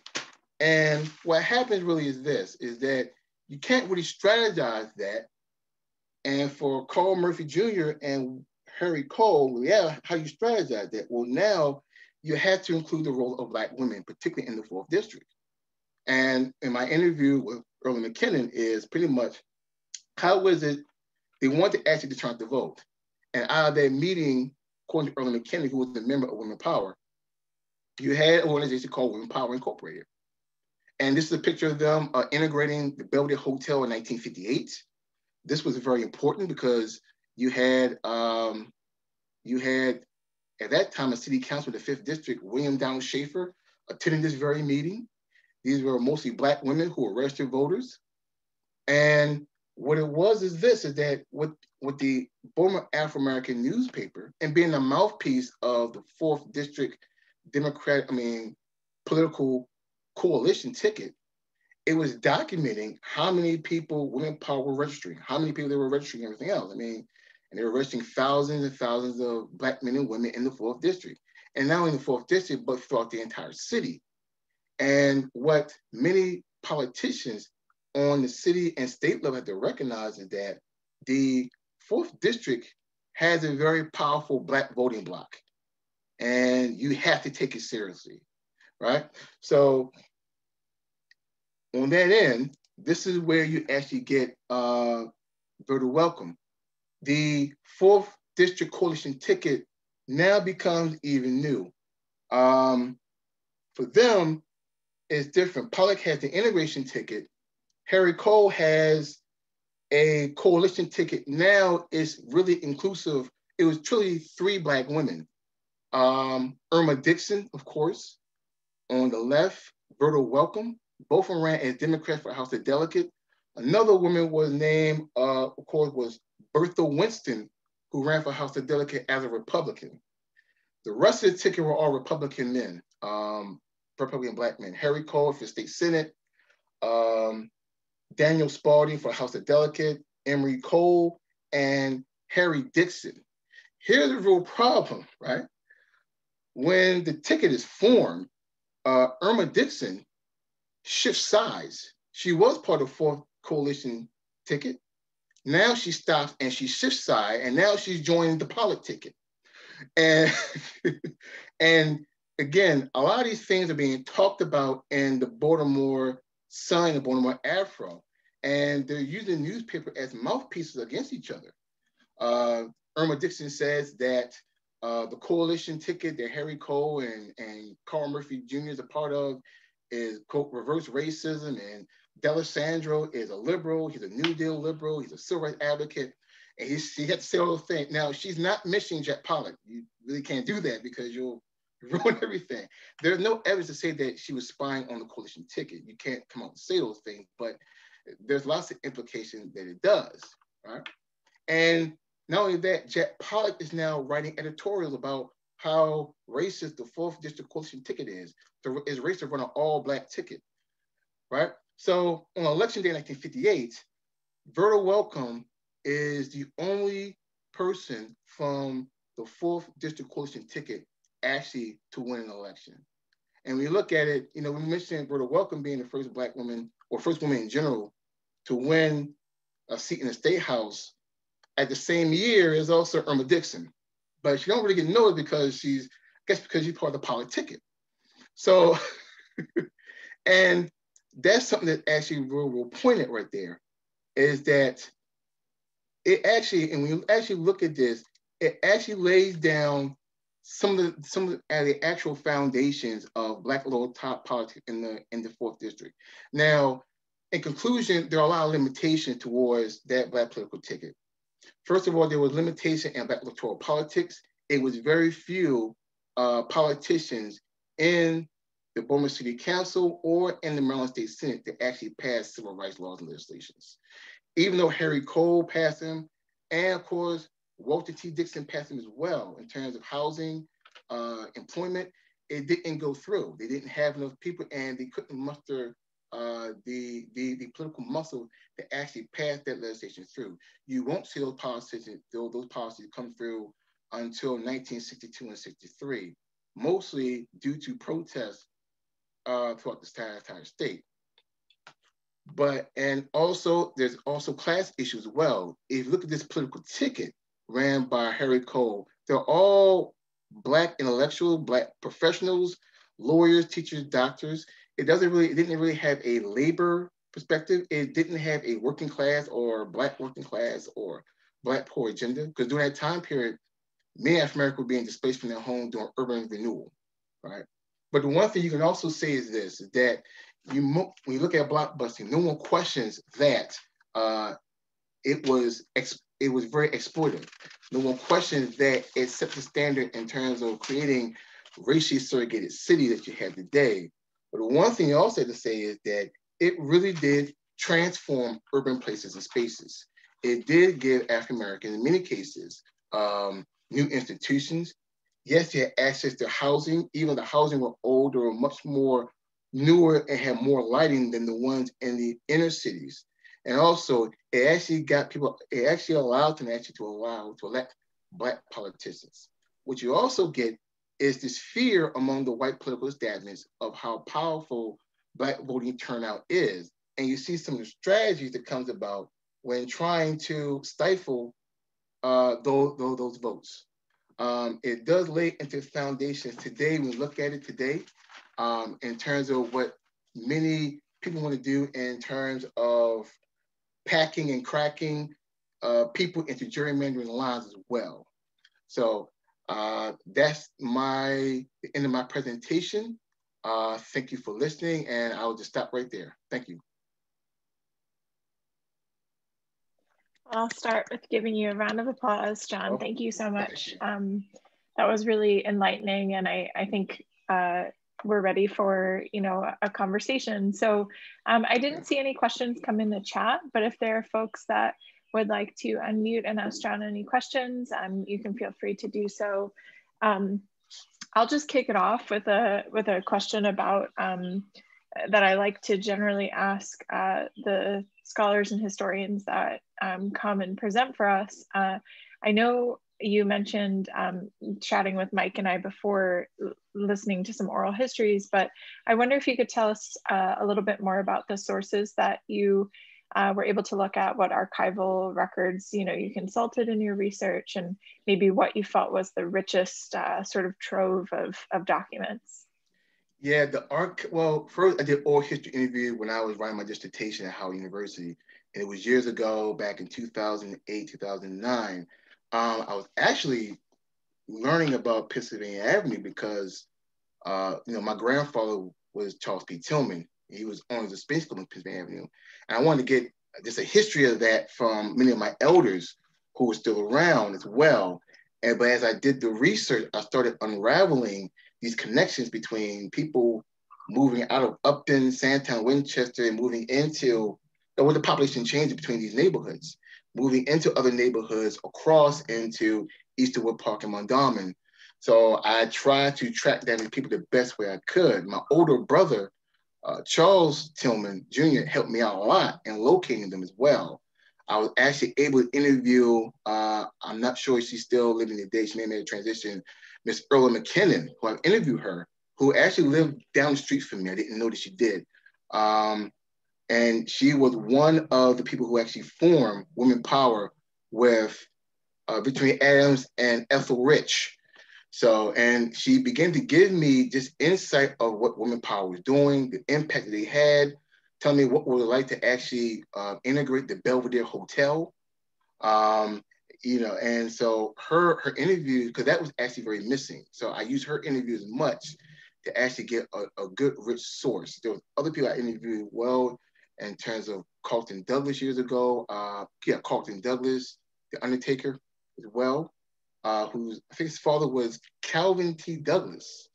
And what happens really is this, is that you can't really strategize that. And for Carl Murphy Jr. and Harry Cole, yeah, how you strategize that? Well, now you have to include the role of Black women, particularly in the fourth district. And in my interview with Earlie McKinnon is pretty much how was it they wanted to actually determine the vote. And out of that meeting, according to Earlie McKinnon, who was a member of Women Power, you had an organization called Women Power Incorporated. And this is a picture of them uh, integrating the Belvedere Hotel in 1958. This was very important because you had um, you had at that time a city council in the fifth district, William Down Schaefer, attending this very meeting. These were mostly black women who were registered voters. And what it was is this, is that with, with the former Afro-American newspaper and being the mouthpiece of the fourth district Democrat, I mean, political coalition ticket, it was documenting how many people women power were registering, how many people they were registering, everything else. I mean, and they were registering thousands and thousands of black men and women in the fourth district. And not only in the fourth district, but throughout the entire city. And what many politicians on the city and state level have to recognize is that the fourth district has a very powerful black voting bloc. And you have to take it seriously, right? So on that end, this is where you actually get uh, Verda Welcome. The fourth district coalition ticket now becomes even new. Um, for them, it's different. Pollock has the integration ticket. Harry Cole has a coalition ticket. Now it's really inclusive. It was truly three Black women. Um, Irma Dixon, of course, on the left, Verda Welcome. Both ran as Democrats for House of Delegate. Another woman was named, uh, of course, was Bertha Winston, who ran for House of Delegate as a Republican. The rest of the ticket were all Republican men. Um, Republican black men. Harry Cole for state senate, um, Daniel Spalding for House of Delegate, Emory Cole, and Harry Dixon. Here's the real problem, right? When the ticket is formed, uh, Irma Dixon shifts sides. She was part of fourth coalition ticket. Now she stops and she shifts side, and now she's joining the Pollock ticket. And and again, a lot of these things are being talked about in the Baltimore Sun and Baltimore Afro, and they're using newspaper as mouthpieces against each other. Uh, Irma Dixon says that uh, the coalition ticket that Harry Cole and, and Carl Murphy Jr. is a part of is quote reverse racism and D'Alessandro is a liberal, he's a New Deal liberal, he's a civil rights advocate, and he had to say all things. Now, she's not missing Jack Pollock. You really can't do that because you'll ruin everything. There's no evidence to say that she was spying on the coalition ticket. You can't come out and say those things, but there's lots of implication that it does, right? And not only that, Jack Pollock is now writing editorials about how racist the fourth district coalition ticket is. The, is racist to run an all black ticket, right? So on election day 1958, Verda Welcome is the only person from the fourth district coalition ticket actually to win an election. And we look at it, you know, we mentioned Verda Welcome being the first Black woman or first woman in general to win a seat in the state house at the same year is also Irma Dixon. But she don't really get noticed because she's, I guess because she's part of the Pollock ticket. So, and that's something that actually real, real pointed right there is that it actually, and when you actually look at this, it actually lays down some of the some of the, uh, the actual foundations of black low top politics in the in the fourth district. Now, in conclusion, there are a lot of limitations towards that black political ticket. First of all, there was limitation in electoral politics. It was very few uh, politicians in the Baltimore City Council or in the Maryland State Senate that actually passed civil rights laws and legislations. even though Harry Cole passed them, and of course, Walter T. Dixon passed them as well in terms of housing, uh, employment, it didn't go through. They didn't have enough people and they couldn't muster the, the, the political muscle to actually pass that legislation through. You won't see those policies, those, policies come through until 1962 and 63, mostly due to protests uh, throughout the entire, entire state. But, and also, there's also class issues as well. If you look at this political ticket ran by Harry Cole, they're all Black intellectuals, Black professionals, lawyers, teachers, doctors. It doesn't really, it didn't really have a labor perspective. It didn't have a working class or Black working class or Black poor agenda. Because during that time period, many African Americans were being displaced from their home during urban renewal, right? But the one thing you can also say is this, is that you when you look at blockbusting, no one questions that uh, it was ex- it was very exploitive. No one questions that it set the standard in terms of creating racially segregated city that you have today. But one thing also to say is that it really did transform urban places and spaces. It did give African Americans, in many cases, um, new institutions. Yes, they had access to housing. Even the housing were older, much more newer, and had more lighting than the ones in the inner cities. And also, it actually got people, it actually allowed them actually to allow, to elect Black politicians. What you also get is this fear among the white political establishments of how powerful Black voting turnout is. And you see some of the strategies that comes about when trying to stifle uh, those, those, those votes. Um, it does lay into foundations today, when we look at it today, um, in terms of what many people want to do in terms of packing and cracking uh, people into gerrymandering lines as well. So uh, that's my the end of my presentation. Uh, thank you for listening, and I will just stop right there. Thank you. I'll start with giving you a round of applause, John. Oh, thank you so much. You. Um, that was really enlightening, and I, I think uh, we're ready for you know a conversation. So um, I didn't see any questions come in the chat, but if there are folks that would like to unmute and ask John any questions, um, you can feel free to do so. Um, I'll just kick it off with a with a question about um, that I like to generally ask uh, the scholars and historians that um, come and present for us. Uh, I know you mentioned um, chatting with Mike and I before listening to some oral histories, but I wonder if you could tell us uh, a little bit more about the sources that you uh, were able to look at, what archival records you know you consulted in your research, and maybe what you felt was the richest uh, sort of trove of, of documents. Yeah, the arc. Well, first I did oral history interview when I was writing my dissertation at Howard University, and it was years ago, back in 2008, 2009 um, I was actually learning about Pennsylvania Avenue because, uh, you know, my grandfather was Charles P. Tilghman. He was on the space school Pennsylvania Avenue. And I wanted to get just a history of that from many of my elders who were still around as well. And but as I did the research, I started unraveling these connections between people moving out of Upton, Sandtown, Winchester, and moving into, or the population changed between these neighborhoods moving into other neighborhoods across into Easterwood Park and Mondawmin. So I tried to track down these people the best way I could. My older brother, uh, Charles Tilghman Jr., helped me out a lot in locating them as well. I was actually able to interview, uh, I'm not sure if she's still living today, she may have made a transition, Miss Earl McKinnon, who I interviewed her, who actually lived down the street from me. I didn't know that she did. Um, and she was one of the people who actually formed Women Power with uh, Victoria Adams and Ethel Rich. So, and she began to give me just insight of what Women Power was doing, the impact that they had, tell me what would it like to actually uh, integrate the Belvedere Hotel. Um, you know, and so her her interview, because that was actually very missing. So I used her interview as much to actually get a, a good rich source. There was other people I interviewed well in terms of Carlton Douglas years ago. Uh, yeah, Carlton Douglas, the Undertaker as well, uh, who's I think his father was Calvin T. Douglas.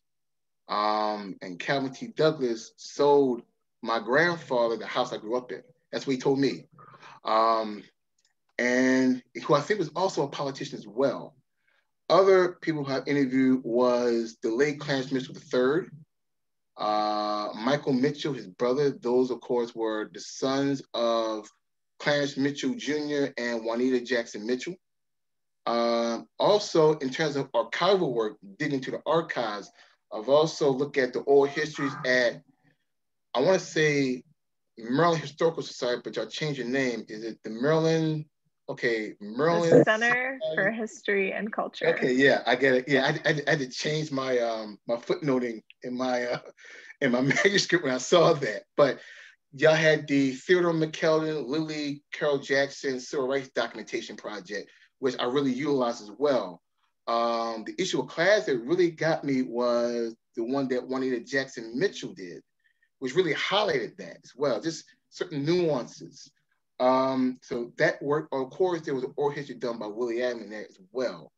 Um, and Calvin T. Douglas sold my grandfather the house I grew up in. That's what he told me. Um, and who I think was also a politician as well. Other people who I've interviewed was the late Clarence Mitchell III, uh, Michael Mitchell, his brother. Those, of course, were the sons of Clarence Mitchell Jr. and Juanita Jackson Mitchell. Uh, also, in terms of archival work, digging into the archives, I've also looked at the oral histories at, I want to say Maryland Historical Society, but y'all changed your name. Is it the Maryland? Okay, Maryland the Center Society? for History and Culture. Okay, yeah, I get it. Yeah, I, I, I had to change my um my footnoting in my uh in my manuscript when I saw that. But y'all had the Theodore McKeldin, Lillie Carroll Jackson Civil Rights Documentation Project, which I really utilized as well. Um, the issue of class that really got me was the one that Juanita Jackson Mitchell did, which really highlighted that as well, just certain nuances. Um, so that work, of course, there was an oral history done by Willie Adams there as well.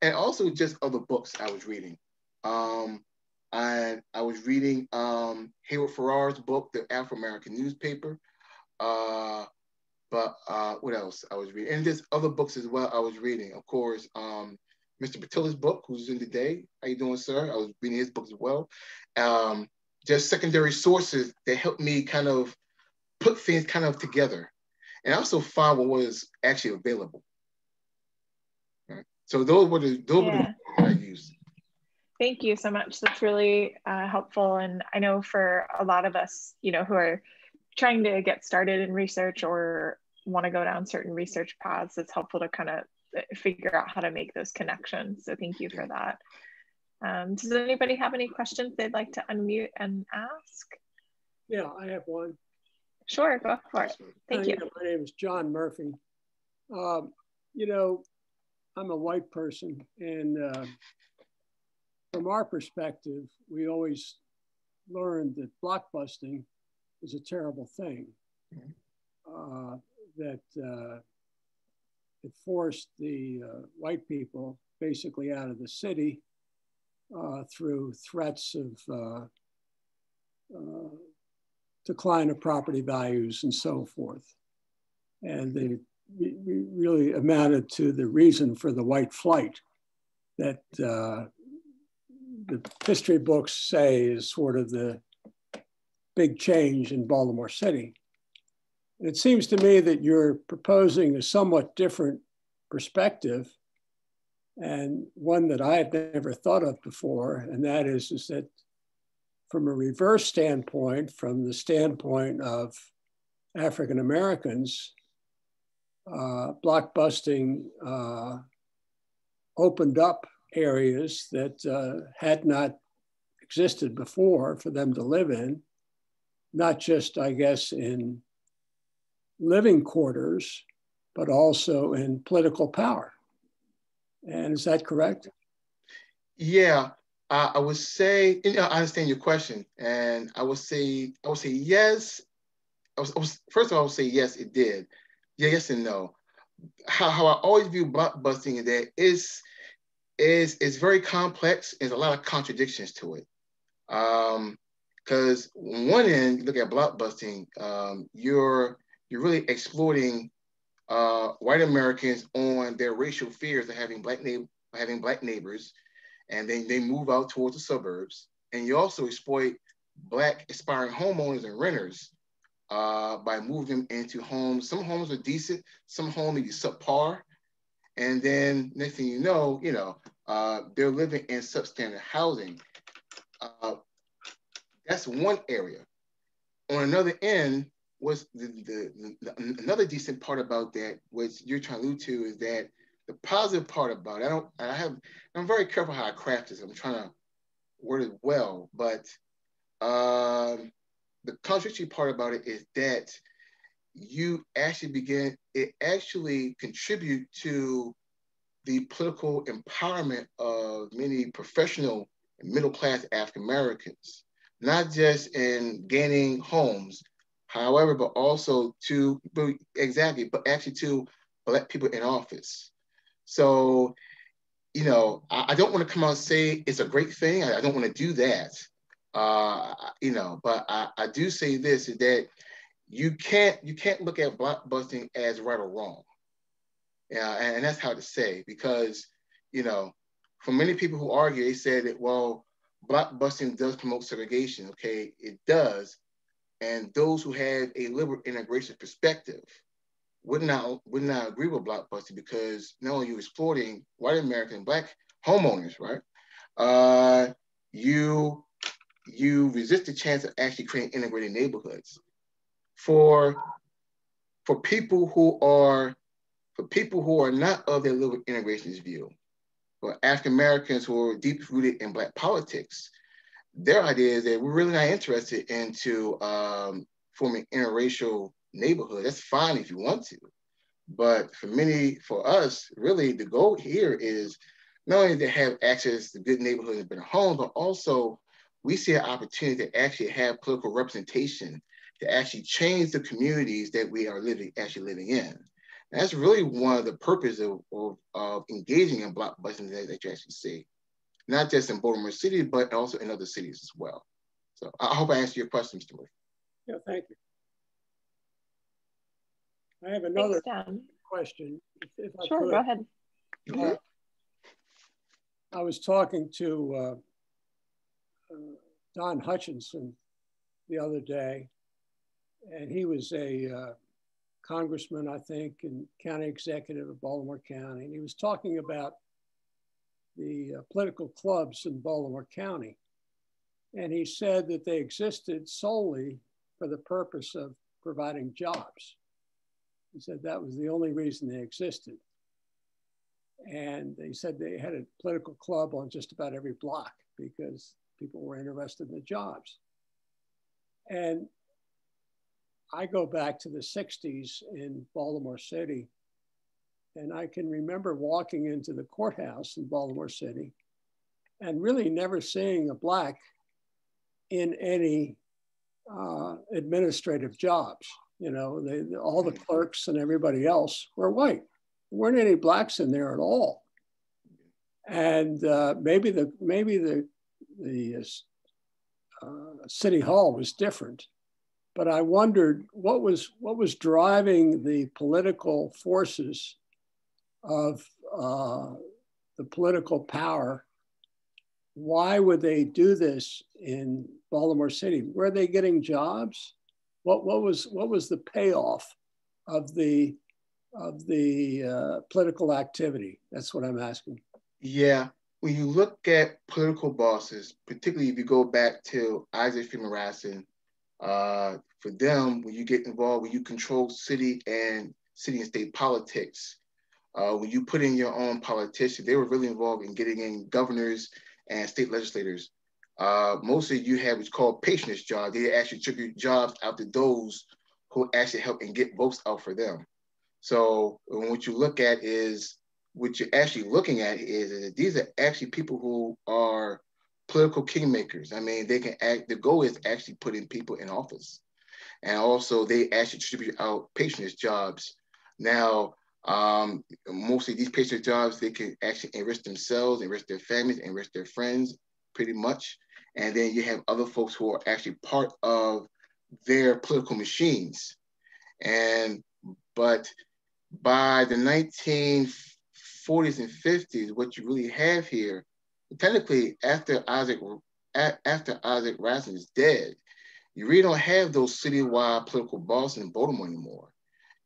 And also just other books I was reading. Um, I, I was reading um, Hayward Farrar's book, The Afro-American Newspaper. Uh, but uh, what else I was reading? And there's other books as well I was reading. Of course, um, Mr. Pietila's book, who's in today. How you doing, sir? I was reading his book as well. Um, just secondary sources that helped me kind of put things kind of together and also find what was actually available. Right? So those were the, those yeah. were the I used. Thank you so much. That's really uh, helpful. And I know for a lot of us, you know, who are trying to get started in research or want to go down certain research paths, it's helpful to kind of figure out how to make those connections. So thank you for that. Um, does anybody have any questions they'd like to unmute and ask? Yeah, I have one. Sure, go for it. Thank uh, you. my name is John Murphy. Um, you know, I'm a white person, and uh, from our perspective, we always learned that blockbusting is a terrible thing. Uh, that uh, it forced the uh, white people basically out of the city uh, through threats of uh, uh, decline of property values and so forth. And they really amounted to the reason for the white flight that uh, the history books say is sort of the big change in Baltimore City. It seems to me that you're proposing a somewhat different perspective and one that I had never thought of before, and that is, is that from a reverse standpoint, from the standpoint of African Americans, uh, blockbusting uh, opened up areas that uh, had not existed before for them to live in, not just, I guess, in living quarters, but also in political power. And is that correct? Yeah, I would say, I understand your question, and I would say, I would say yes. I was, I was first of all, I would say yes, it did. Yeah, yes and no. How, how I always view blockbusting is that it's, is is very complex. There's a lot of contradictions to it. Um, because on one end, you look at blockbusting, um, you're you're really exploiting uh, white Americans on their racial fears of having black having black neighbors, and then they move out towards the suburbs. And you also exploit black aspiring homeowners and renters uh, by moving them into homes. Some homes are decent, some homes be subpar, and then next thing you know, you know, uh, they're living in substandard housing. Uh, that's one area. On another end, was the, the, the, another decent part about that, which you're trying to allude to, is that the positive part about it, I don't, I have, I'm very careful how I craft this. I'm trying to word it well, but um, the contradictory part about it is that you actually begin, it actually contribute to the political empowerment of many professional middle class African Americans, not just in gaining homes, However, but also to exactly, but actually to black people in office. So, you know, I, I don't want to come out and say it's a great thing. I, I don't want to do that. Uh, you know, but I, I do say this is that you can't you can't look at blockbusting as right or wrong. Yeah, and, that's hard to say because you know, for many people who argue, they said that well, blockbusting does promote segregation. Okay, it does, and those who have a liberal integration perspective would not would not agree with blockbusting because not only you exploiting white American black homeowners, right? Uh, you you resist the chance of actually creating integrated neighborhoods for for people who are for people who are not of their liberal integrationist view, for African Americans who are deep rooted in black politics, their idea is that we're really not interested into um, forming interracial neighborhood. That's fine if you want to, but for many, for us, really the goal here is not only to have access to good neighborhoods and better homes, but also we see an opportunity to actually have political representation to actually change the communities that we are living actually living in. And that's really one of the purposes of, of, of engaging in blockbusting that, that you actually see, not just in Baltimore City, but also in other cities as well. So I hope I answered your question, Mr. Murphy. Yeah, thank you. I have another Thanks, question. If, if sure, go ahead. Uh, I was talking to uh, uh, Don Hutchinson the other day, and he was a uh, congressman, I think, and county executive of Baltimore County. And he was talking about the uh, political clubs in Baltimore County. And he said that they existed solely for the purpose of providing jobs. He said that was the only reason they existed. And they said they had a political club on just about every block because people were interested in the jobs. And I go back to the 60s in Baltimore City, and I can remember walking into the courthouse in Baltimore City and really never seeing a Black in any uh, administrative jobs. You know, they, all the clerks and everybody else were white. There weren't any Blacks in there at all. And uh, maybe the maybe the the uh, city hall was different, but I wondered what was what was driving the political forces of uh, the political power. Why would they do this in Baltimore City? Were they getting jobs? What, what was what was the payoff of the of the uh, political activity? That's what I'm asking. Yeah, when you look at political bosses, particularly if you go back to Isaac Freeman uh, for them, when you get involved, when you control city and city and state politics, uh, when you put in your own politicians, they were really involved in getting in governors and state legislators. Uh, mostly you have what's called patronage jobs. They actually tribute jobs out to those who actually help and get votes out for them. So what you look at is what you're actually looking at is, is these are actually people who are political kingmakers. I mean, they can act, the goal is actually putting people in office. And also they actually distribute out patronage jobs. Now, um, mostly these patronage jobs, they can actually enrich themselves, enrich their families, enrich their friends pretty much. And then you have other folks who are actually part of their political machines. And, but by the 1940s and 50s, what you really have here technically after Isaac after Isaac Rasin is dead, you really don't have those citywide political bosses in Baltimore anymore.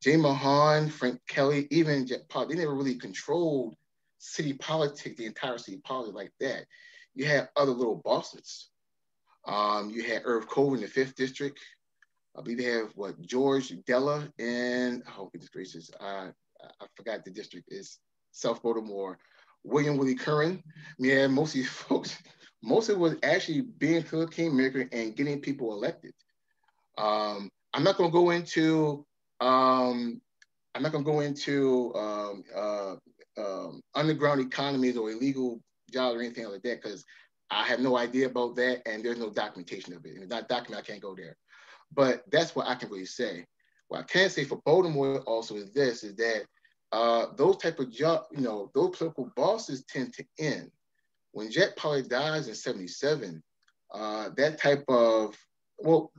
Jay Mahon, Frank Kelly, even Jack they never really controlled city politics, the entire city politics like that. You had other little bosses. Um, you had Irv Cove in the fifth district. I believe they have what George Della in oh goodness gracious, I I forgot the district is South Baltimore. William Willie Curran. Yeah, most of these folks, most of it was actually being a kingmaker and getting people elected. Um, I'm not going to go into um, I'm not going to go into um, uh, um, underground economies or illegal jobs or anything like that because I have no idea about that and there's no documentation of it. And if not documented, I can't go there. But that's what I can really say. What I can say for Baltimore also is this: is that uh, those type of job, you know, those political bosses tend to end. When Jack Pollard dies in 77, uh, that type of, well,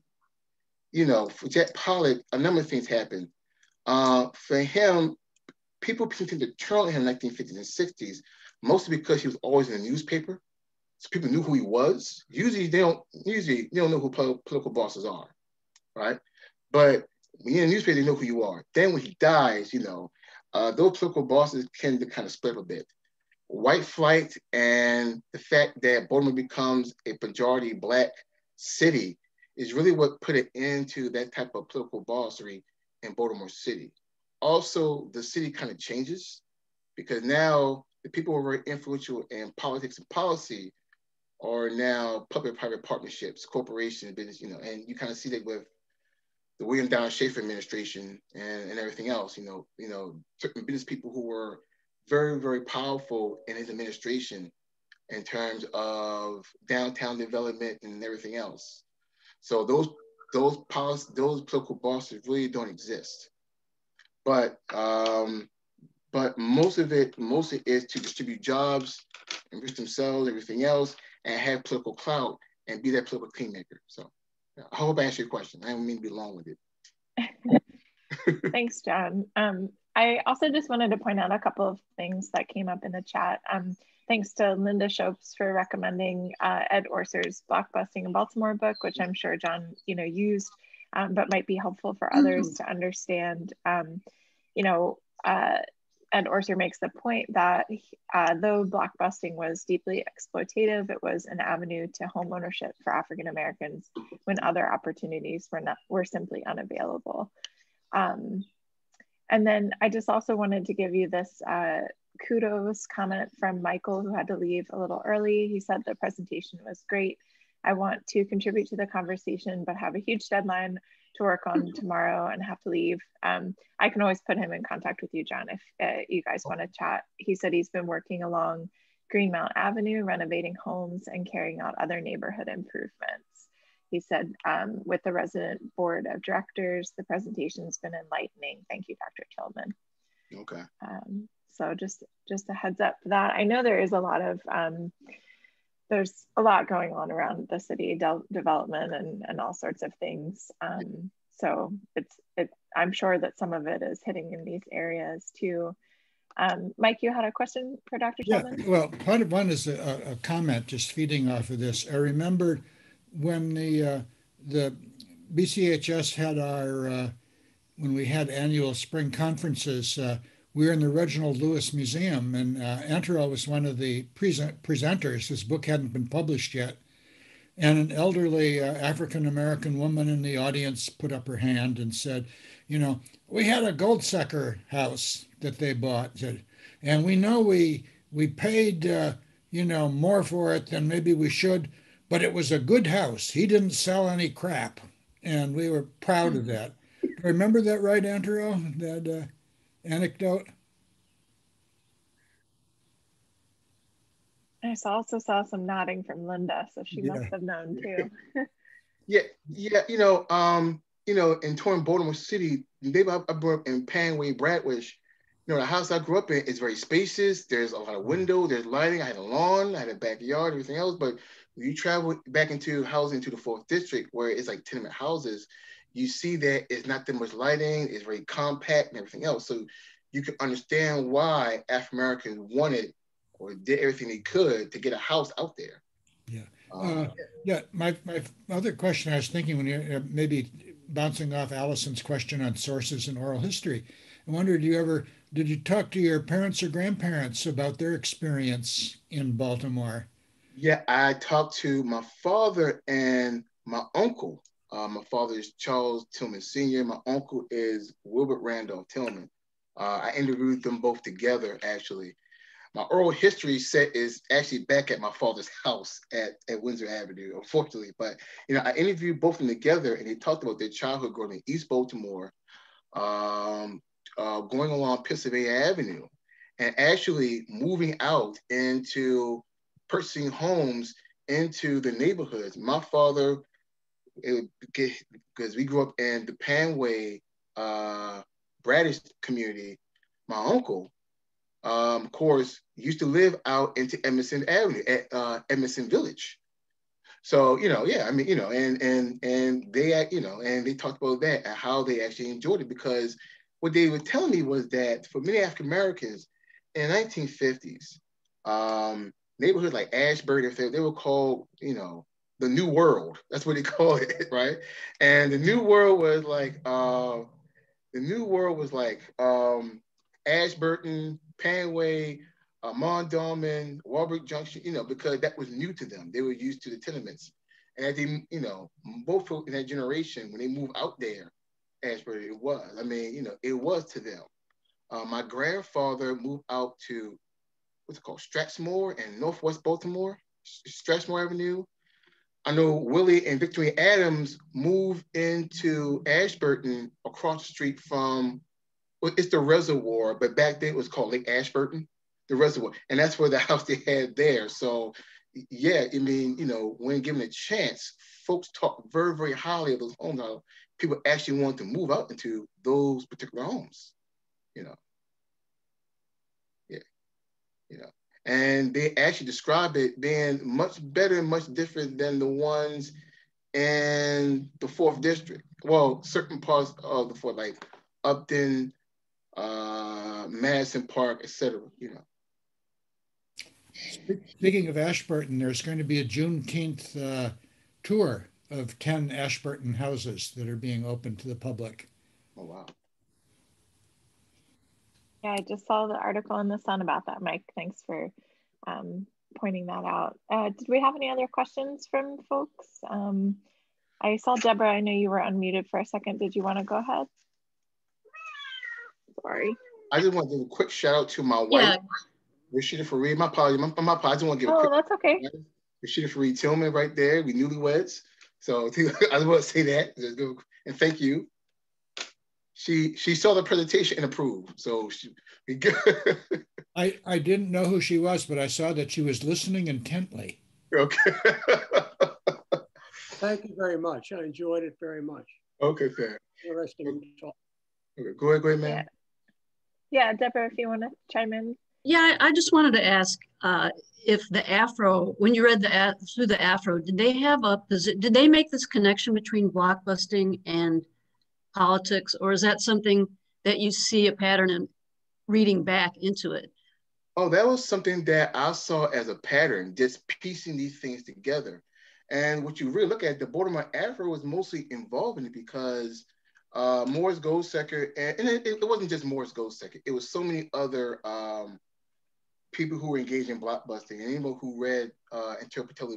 you know, for Jack Pollock, a number of things happened. Uh, for him, people tend to turn on him in the 1950s and 60s, mostly because he was always in the newspaper. So people knew who he was. Usually they don't, usually they don't know who political bosses are, right? But when you're in the newspaper, they know who you are. Then when he dies, you know, uh, those political bosses tend to kind of split a bit. White flight and the fact that Baltimore becomes a majority Black city is really what put it into that type of political bossery in Baltimore City. Also, the city kind of changes because now the people who are influential in politics and policy are now public-private partnerships, corporations, business, you know, and you kind of see that with the William Donald Schaefer administration and, and everything else, you know, you know, certain business people who were very, very powerful in his administration in terms of downtown development and everything else. So those those policy, those political bosses really don't exist. But um, but most of it, mostly is to distribute jobs, enrich themselves, everything else, and have political clout and be that political kingmaker. So I hope I answered your question. I don't mean to be long with it. Thanks, John. Um, I also just wanted to point out a couple of things that came up in the chat. Um, thanks to Linda Shopes for recommending uh, Ed Orser's Blockbusting in Baltimore book, which I'm sure John, you know, used, um, but might be helpful for others mm -hmm. to understand, um, you know, uh, Ed Orser makes the point that uh, though blockbusting was deeply exploitative, it was an avenue to home ownership for African Americans when other opportunities were not were simply unavailable. Um, and then I just also wanted to give you this uh, kudos comment from Michael, who had to leave a little early. He said the presentation was great. I want to contribute to the conversation, but have a huge deadline to work on tomorrow and have to leave. Um, I can always put him in contact with you, John, if uh, you guys want to chat. He said he's been working along Greenmount Avenue, renovating homes and carrying out other neighborhood improvements. He said, um, with the resident board of directors, the presentation's been enlightening. Thank you, Dr. Tilghman. Okay. Um, so just just a heads up for that. I know there is a lot of um, there's a lot going on around the city de development and, and all sorts of things. Um, so it's it, I'm sure that some of it is hitting in these areas too. Um, Mike, you had a question for Dr. Yeah, well, part of one is a, a, comment just feeding off of this. I remember when the uh, the BCHS had our uh, when we had annual spring conferences. Uh, we were in the Reginald Lewis Museum, and uh, Antero was one of the present presenters. His book hadn't been published yet. And an elderly uh, African American woman in the audience put up her hand and said, You know, we had a Goldseker house that they bought, and we know we, we paid, uh, you know, more for it than maybe we should, but it was a good house. He didn't sell any crap. And we were proud of that. Do you remember that right, Antero? That, uh, anecdote? I also saw some nodding from Linda, so she yeah. must have known too. yeah, yeah, you know, um, you know, in Torn Baltimore City, they I grew up in Panway, Braddish. You know, the house I grew up in is very spacious. There's a lot of window, there's lighting. I had a lawn, I had a backyard, everything else. But when you travel back into housing to the fourth district, where it's like tenement houses, you see that it's not that much lighting, it's very compact and everything else. So you can understand why African Americans wanted or did everything they could to get a house out there. Yeah. Um, uh, yeah. My, my other question I was thinking when you're uh, maybe bouncing off Allison's question on sources and oral history, I wondered, did you ever, did you talk to your parents or grandparents about their experience in Baltimore? Yeah, I talked to my father and my uncle uh, my father is Charles Tilghman Sr. My uncle is Wilbert Randolph Tilghman. Uh, I interviewed them both together, actually. My oral history set is actually back at my father's house at, at Windsor Avenue, unfortunately. But you know, I interviewed both of them together, and they talked about their childhood growing in East Baltimore, um, uh, going along Pennsylvania Avenue, and actually moving out into purchasing homes into the neighborhoods. My father because we grew up in the Panway uh, Braddish community. My uncle, um, of course, used to live out into Edmondson Avenue at uh, Edmondson Village. So you know, yeah, I mean, you know, and and and they, you know, and they talked about that and how they actually enjoyed it because what they were telling me was that for many African Americans in the 1950s, um, neighborhood like Ashburn, they were called, you know, the New World. That's what they call it, right? And the New World was like, uh, the New World was like um, Ashburton, Panway, uh, Mondawmin, Walbrook Junction, you know, because that was new to them. They were used to the tenements. And as they, you know, both in that generation, when they moved out there, Ashburton, it was. I mean, you know, it was to them. Uh, my grandfather moved out to what's it called, Strathmore and Northwest Baltimore, Strathmore Avenue. I know Willie and Victoria Adams moved into Ashburton across the street from, well, it's the reservoir, but back then it was called Lake Ashburton, the reservoir. And that's where the house they had there. So yeah, I mean, you know, when given a chance, folks talk very, very highly of those homes. People actually want to move out into those particular homes, you know. Yeah, you know and they actually describe it being much better and much different than the ones in the fourth district. Well, certain parts of the fourth, like Upton, uh, Madison Park, etc. You know. Speaking of Ashburton, there's going to be a Juneteenth uh, tour of 10 Ashburton houses that are being opened to the public. Oh, wow. Yeah, I just saw the article in the Sun about that, Mike. Thanks for um, pointing that out. Uh, did we have any other questions from folks? Um, I saw Deborah, I know you were unmuted for a second. Did you want to go ahead? Sorry. I just want to give a quick shout out to my wife, yeah. Rashida Fareed. My apologies, my, my apologies. I just want to give a oh, quick. Oh, that's okay. Rashida Fareed Tilghman right there. We newlyweds. So I just want to say that. And thank you she she saw the presentation and approved. So she I I didn't know who she was, but I saw that she was listening intently. Okay. Thank you very much. I enjoyed it very much. Okay, fair. Interesting talk. okay. Go ahead, go ahead, ma'am. Yeah. yeah, Deborah, if you want to chime in. Yeah, I just wanted to ask uh, if the Afro, when you read the through the Afro, did they have a did they make this connection between blockbusting and politics, or is that something that you see a pattern in reading back into it? Oh, that was something that I saw as a pattern, just piecing these things together. And what you really look at, the Baltimore Afro was mostly involved in it because uh, Morris Goldseker, and, and it, it, wasn't just Morris Goldseker, it was so many other um, people who were engaged in blockbusting. And anyone who read uh,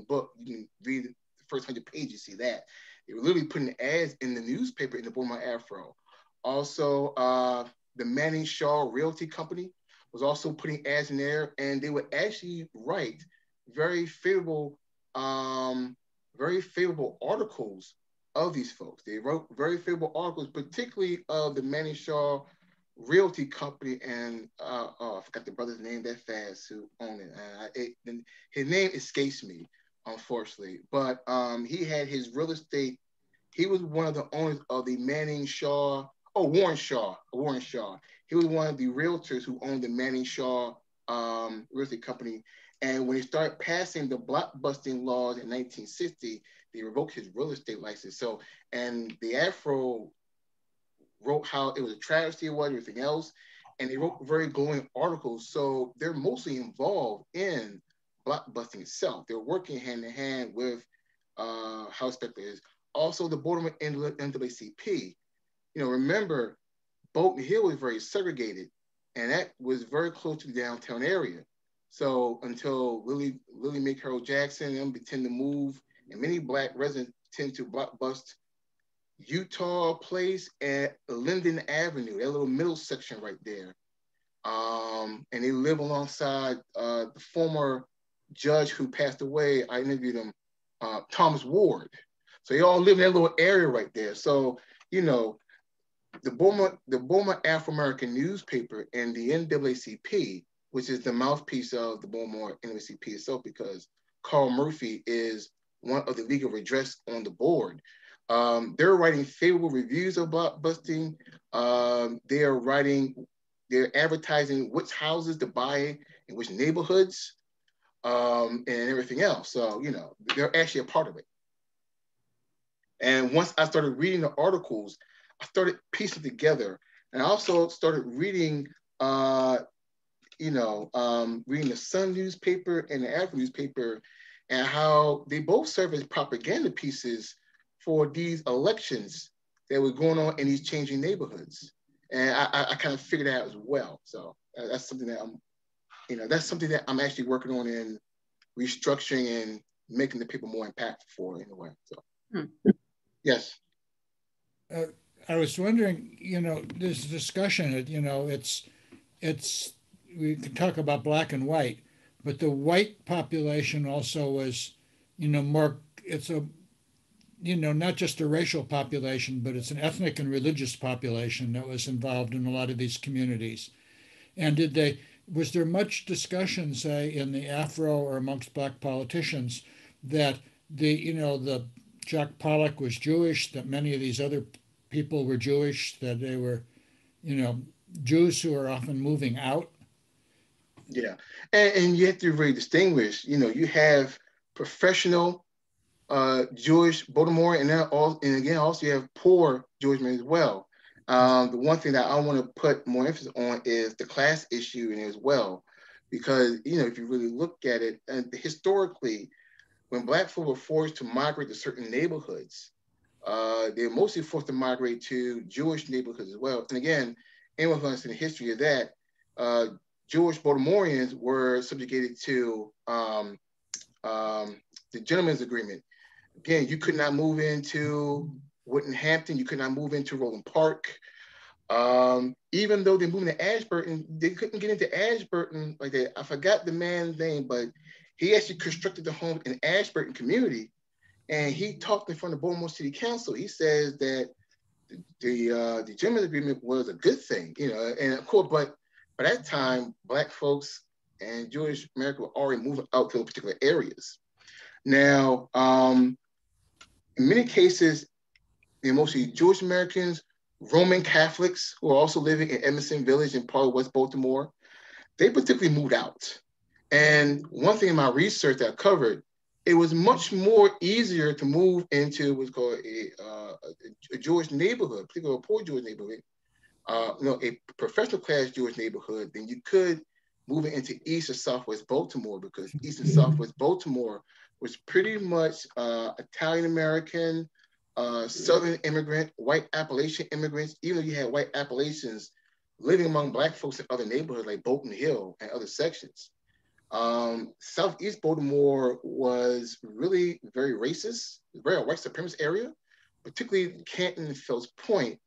book, you can read the first 100 pages, see that. They were literally putting ads in the newspaper in the Baltimore Afro. Also, uh, the Manning Shaw Realty Company was also putting ads in there, and they would actually write very favorable, um, very favorable articles of these folks. They wrote very favorable articles, particularly of the Manning Shaw Realty Company, and uh, oh, I forgot the brother's name that fast who owned it. Uh, it his name escapes me, unfortunately. But um, he had his real estate. He was one of the owners of the Manning Shaw. Oh, Warren Shaw. Warren Shaw. He was one of the realtors who owned the Manning Shaw um, real estate company. And when he started passing the blockbusting laws in 1960, they revoked his real estate license. So, and the Afro wrote how it was a travesty or everything else. And they wrote very glowing articles. So they're mostly involved in blockbusting itself. They're working hand in hand with uh, house speculators. Also, the Baltimore NAACP. You know, remember, Bolton Hill was very segregated, and that was very close to the downtown area. So until Lillie Lillie Mae Carroll Jackson and them tend to move, and many black residents tend to blockbust Utah Place at Linden Avenue, that little middle section right there. Um, and they live alongside uh, the former judge who passed away, I interviewed him, uh, Thomas Ward. So they all live in that little area right there. So, you know, the Boma, the Boma Afro-American newspaper and the NAACP, which is the mouthpiece of the Baltimore NAACP itself, because Carl Murphy is one of the legal redress on the board. Um, they're writing favorable reviews of blockbusting. Um, they are writing, they're advertising which houses to buy in which neighborhoods. Um, and everything else. So, you know, they're actually a part of it. And once I started reading the articles, I started piecing together. And I also started reading, uh, you know, um, reading the Sun newspaper and the African newspaper and how they both serve as propaganda pieces for these elections that were going on in these changing neighborhoods. And I, I, I kind of figured that out as well. So that's something that I'm, you know, that's something that I'm actually working on in restructuring and making the people more impactful for in a way. So, hmm. yes. Uh, I was wondering, you know, this discussion, you know, it's, it's, we can talk about black and white, but the white population also was, you know, more, it's a, you know, not just a racial population, but it's an ethnic and religious population that was involved in a lot of these communities. And did they, was there much discussion, say, in the Afro or amongst black politicians that the, you know, the Jack Pollock was Jewish, that many of these other people were Jewish, that they were, you know, Jews who are often moving out? Yeah, and, and you have to really distinguish. You know, you have professional uh, Jewish Baltimore, and all, and again, also you have poor Jewish men as well. Um, the one thing that I want to put more emphasis on is the class issue as well, because you know if you really look at it, and historically, when Black folk were forced to migrate to certain neighborhoods, uh, they were mostly forced to migrate to Jewish neighborhoods as well. And again, anyone who understands the history of that, uh, Jewish Baltimoreans were subjugated to um, um, the Gentleman's Agreement. Again, you could not move into Woodin Hampton, you could not move into Roland Park. Um, even though they moved to Ashburton, they couldn't get into Ashburton like. I forgot the man's name, but he actually constructed the home in Ashburton community. And he talked in front of Baltimore City Council. He says that the the, uh, the Gentleman's Agreement was a good thing, you know, and of course, but by that time, Black folks and Jewish America were already moving out to particular areas. Now, um, in many cases, know, mostly Jewish Americans, Roman Catholics who are also living in Edmondson Village in part of West Baltimore, they particularly moved out. And one thing in my research that I covered, it was much more easier to move into what's called a, uh, a Jewish neighborhood, particularly a poor Jewish neighborhood, uh, you know, a professional class Jewish neighborhood than you could moving into East or Southwest Baltimore because East and Southwest Baltimore was pretty much uh, Italian American, uh, Southern immigrant, white Appalachian immigrants, even though you had white Appalachians living among Black folks in other neighborhoods like Bolton Hill and other sections. Um, Southeast Baltimore was really very racist, very white supremacist area, particularly Canton and Fells Point,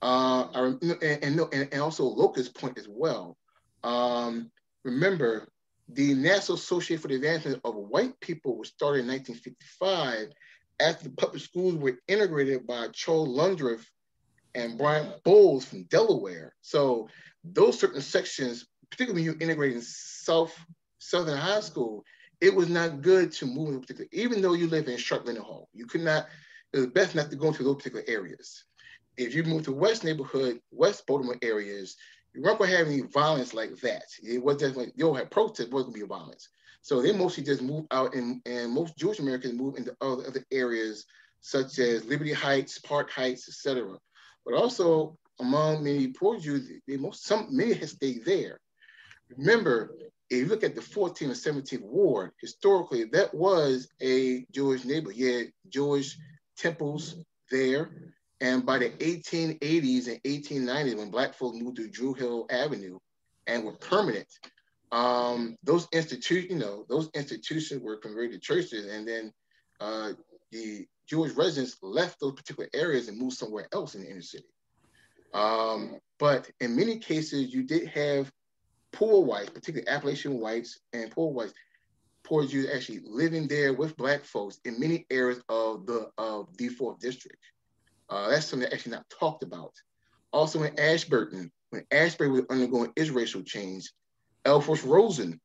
uh, and, and, and, also Locust Point as well. Um, remember, the National Association for the Advancement of White People was started in 1955 after the public schools were integrated by Charles Landreth and Bryant Bowles from Delaware. So those certain sections, particularly when you integrate in South Southern High School, it was not good to move in particular, even though you live in Sharp Hall. You could not, it was best not to go into those particular areas. If you move to West neighborhood, West Baltimore areas, you weren't going to have any violence like that. It was definitely, you'll have protests, wasn't going to be violence. So they mostly just move out, and, and most Jewish Americans move into other, other areas such as Liberty Heights, Park Heights, etc. But also among many poor Jews, they most some many have stayed there. Remember, if you look at the 14th and 17th ward, historically that was a Jewish neighborhood. You had Jewish temples there. And by the 1880s and 1890s, when Black folks moved to Druid Hill Avenue and were permanent, um, those institutions, you know, those institutions were converted churches, and then uh, the Jewish residents left those particular areas and moved somewhere else in the inner city. Um, but in many cases, you did have poor whites, particularly Appalachian whites and poor whites, poor Jews actually living there with Black folks in many areas of the of the fourth district. Uh, that's something actually not talked about. Also in Ashburton, when Ashburton was undergoing its racial change, Ellsworth Rosen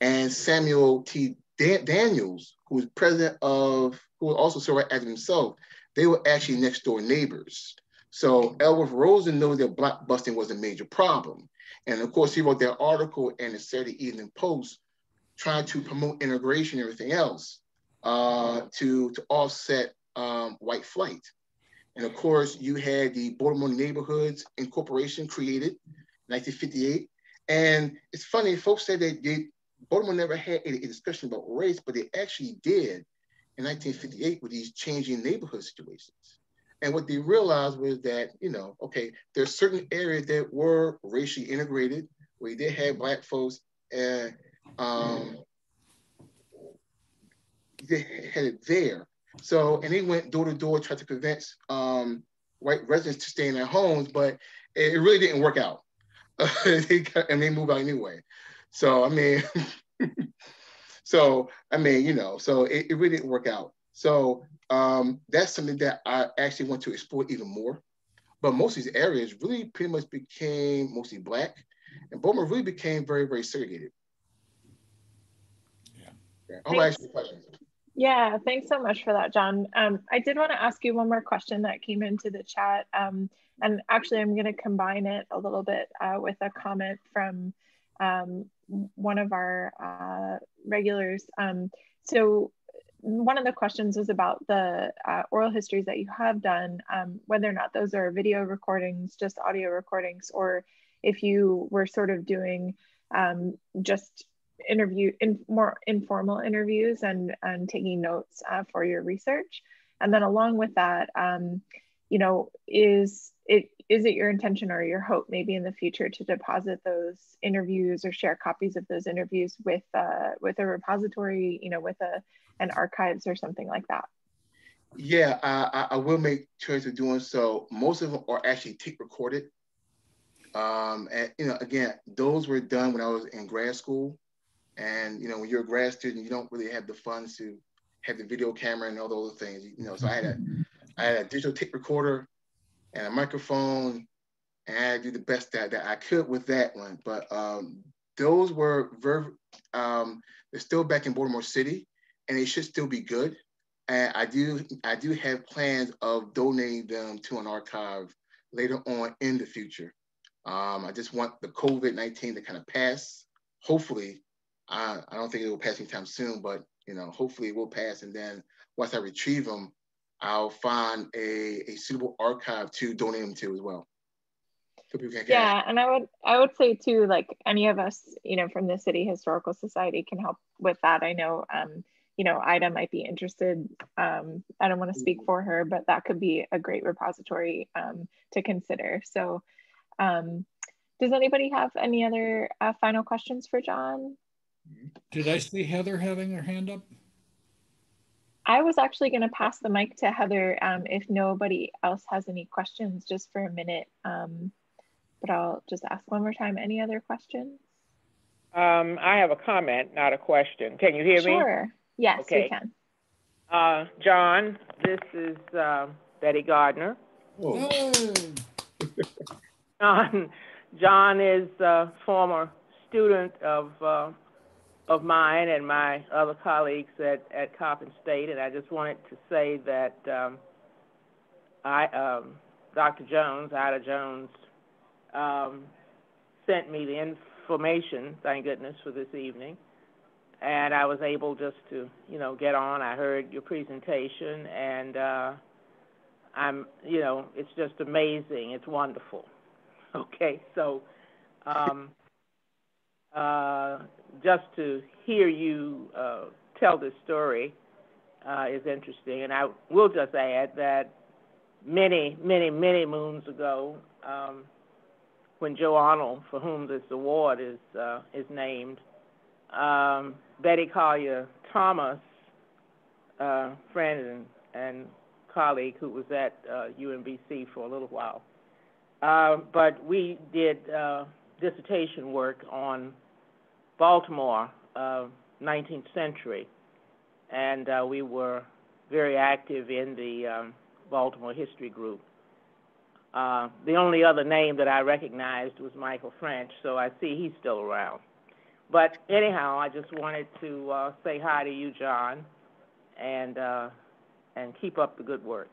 and Samuel T. Dan- Daniels, who was president of, who was also served as himself, they were actually next door neighbors. So Ellsworth Rosen knew that block busting was a major problem. And of course, he wrote that article in the Saturday Evening Post trying to promote integration and everything else uh, to, to offset um, white flight. And of course, you had the Baltimore Neighborhoods Incorporation created in 1958. And it's funny, folks said that they, Baltimore never had a, a discussion about race, but they actually did in 1958 with these changing neighborhood situations. And what they realized was that, you know, okay, there's certain areas that were racially integrated, where you did have black folks and um, they had it there. So, and they went door to door, tried to convince um, white residents to stay in their homes, but it, really didn't work out. and they move out anyway. So, I mean, so, I mean, you know, so it, it really didn't work out. So um, that's something that I actually want to explore even more. But most of these areas really pretty much became mostly black, and Baltimore really became very, very segregated. Yeah. yeah. I'll ask you a question. Yeah, thanks so much for that, John. Um, I did want to ask you one more question that came into the chat. Um, and actually, I'm going to combine it a little bit uh, with a comment from um, one of our uh, regulars. Um, so one of the questions was about the uh, oral histories that you have done, um, whether or not those are video recordings, just audio recordings, or if you were sort of doing um, just interview in more informal interviews and and taking notes uh, for your research. And then along with that um, you know is it is it your intention or your hope maybe in the future to deposit those interviews or share copies of those interviews with uh, with a repository you know with a an archives or something like that? Yeah I, I will make choice of doing so. Most of them are actually tape recorded. Um, and you know again those were done when i was in grad school and you know, when you're a grad student, you don't really have the funds to have the video camera and all those things. You know, so I had a I had a digital tape recorder and a microphone, and I had to do the best that, that I could with that one. But um, those were very um, they're still back in Baltimore City, and they should still be good. And I do I do have plans of donating them to an archive later on in the future. Um, I just want the COVID 19 to kind of pass, hopefully, I, I don't think it will pass anytime soon, but you know, hopefully it will pass. And then once I retrieve them, I'll find a, a suitable archive to donate them to as well. So yeah, and I would I would say too, like any of us, you know, from the City Historical Society can help with that. I know um, you know, Ida might be interested. Um, I don't want to speak for her, but that could be a great repository um, to consider. So um, does anybody have any other uh, final questions for John? Did I see Heather having her hand up? I was actually going to pass the mic to Heather um, if nobody else has any questions just for a minute. Um, but I'll just ask one more time. Any other questions? Um, I have a comment, not a question. Can you hear sure. me? Sure. Yes, okay. we can. Uh, John, this is uh, Bettye Gardner. Oh. John, John is a former student of uh, of mine and my other colleagues at, at Coppin State, and I just wanted to say that um, I, um, Dr. Jones, Ida Jones, um, sent me the information, thank goodness, for this evening. And I was able just to, you know, get on. I heard your presentation, and uh, I'm, you know, it's just amazing. It's wonderful. Okay, so um, uh, just to hear you uh, tell this story uh, is interesting. And I will just add that many, many, many moons ago, um, when Joe Arnold, for whom this award is uh, is named, um, Bettye Collier Thomas, uh, friend and, and, colleague who was at UMBC uh, for a little while, uh, but we did dissertation work on Baltimore, uh, 19th century, and uh, we were very active in the um, Baltimore History Group. Uh, the only other name that I recognized was Michael French, so I see he's still around. But anyhow, I just wanted to uh, say hi to you, John, and uh, and keep up the good work.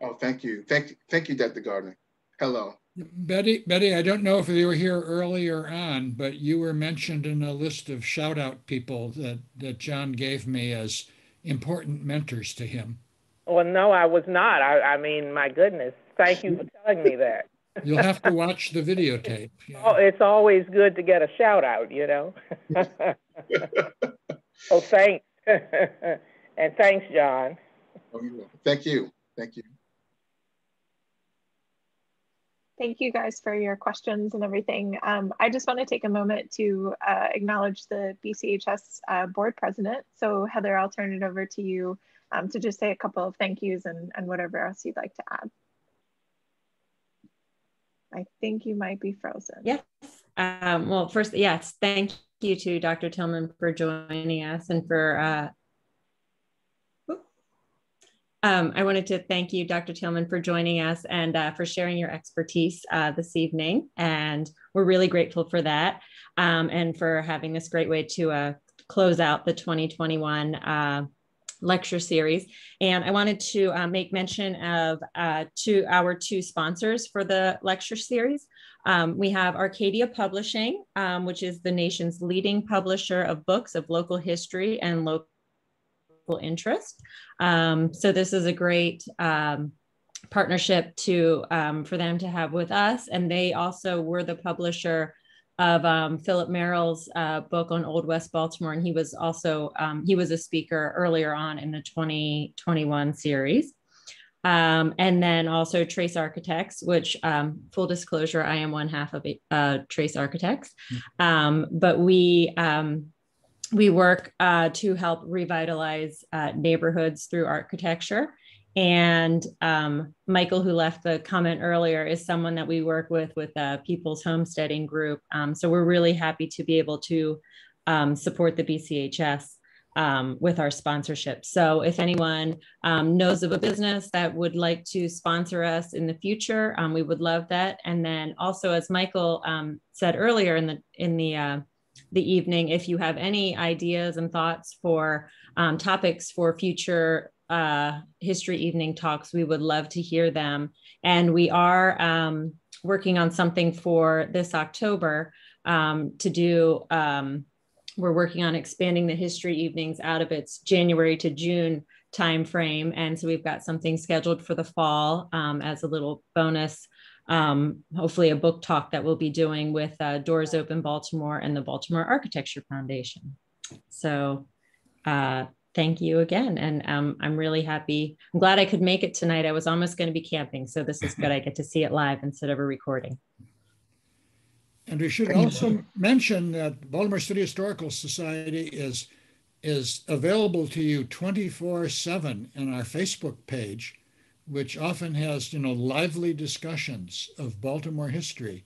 Oh, thank you, thank you, thank you, Dr. Gardner. Hello. Betty, Betty, I don't know if you were here earlier on, but you were mentioned in a list of shout out people that, that John gave me as important mentors to him. Well, no, I was not. I, I mean, my goodness. Thank you for telling me that. You'll have to watch the videotape. Yeah. Oh, it's always good to get a shout out, you know. oh, thanks. and thanks, John. Oh, you're welcome. Thank you. Thank you. Thank you guys for your questions and everything. Um, I just want to take a moment to uh, acknowledge the BCHS uh, board president. So Heather, I'll turn it over to you um, to just say a couple of thank yous and, and whatever else you'd like to add. I think you might be frozen. Yes. Um, well, first, yes, thank you to Dr. Tilghman for joining us and for uh, um, I wanted to thank you, Dr. Tilghman, for joining us and uh, for sharing your expertise uh, this evening. And we're really grateful for that um, and for having this great way to uh, close out the 2021 uh, lecture series. And I wanted to uh, make mention of uh, two, our two sponsors for the lecture series. Um, we have Arcadia Publishing, um, which is the nation's leading publisher of books of local history and local interest. Um, so this is a great um, partnership to um, for them to have with us, and they also were the publisher of um, Philip Merrill's uh, book on Old West Baltimore, and he was also um, he was a speaker earlier on in the 2021 series. Um, and then also Trace Architects, which um, full disclosure, I am one half of uh, Trace Architects. Hmm. Um, but we um, we work uh, to help revitalize uh, neighborhoods through architecture. And um, Michael, who left the comment earlier, is someone that we work with with a People's Homesteading Group. Um, so we're really happy to be able to um, support the BCHS um, with our sponsorship. So if anyone um, knows of a business that would like to sponsor us in the future, um, we would love that. And then also, as Michael said earlier in the in the uh, the evening if you have any ideas and thoughts for um, topics for future uh, history evening talks. We would love to hear them. And we are um, working on something for this October um, to do. Um, we're working on expanding the history evenings out of its January to June timeframe. And so we've got something scheduled for the fall um, as a little bonus um, hopefully a book talk that we'll be doing with uh, Doors Open Baltimore and the Baltimore Architecture Foundation. So uh, thank you again. And um, I'm really happy. I'm glad I could make it tonight. I was almost going to be camping. So this is good. I get to see it live instead of a recording. And we should also mention that Baltimore City Historical Society is, is available to you 24 7 in our Facebook page which often has you know lively discussions of Baltimore history,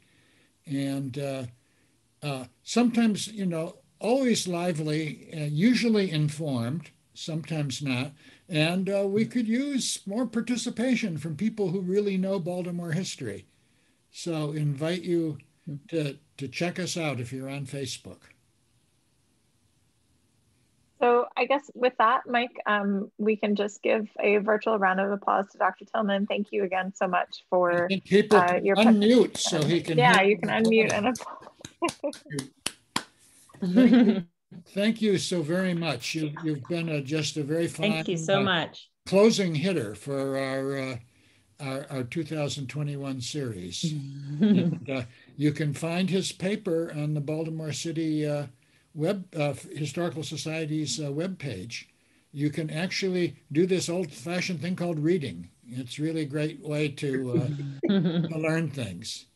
and uh, uh, sometimes you know always lively, uh, usually informed, sometimes not, and uh, we could use more participation from people who really know Baltimore history. So invite you to to check us out if you're on Facebook. So I guess with that, Mike, um, we can just give a virtual round of applause to Dr. Tilghman. Thank you again so much for people uh, your unmute so he can. Yeah, you can unmute and. thank, you, thank you so very much. You, you've been a, just a very fine. Thank you so uh, much. Closing hitter for our uh, our, our 2021 series. and, uh, you can find his paper on the Baltimore City uh, web uh, historical society's uh, web page, you can actually do this old-fashioned thing called reading. It's really a great way to, uh, to learn things.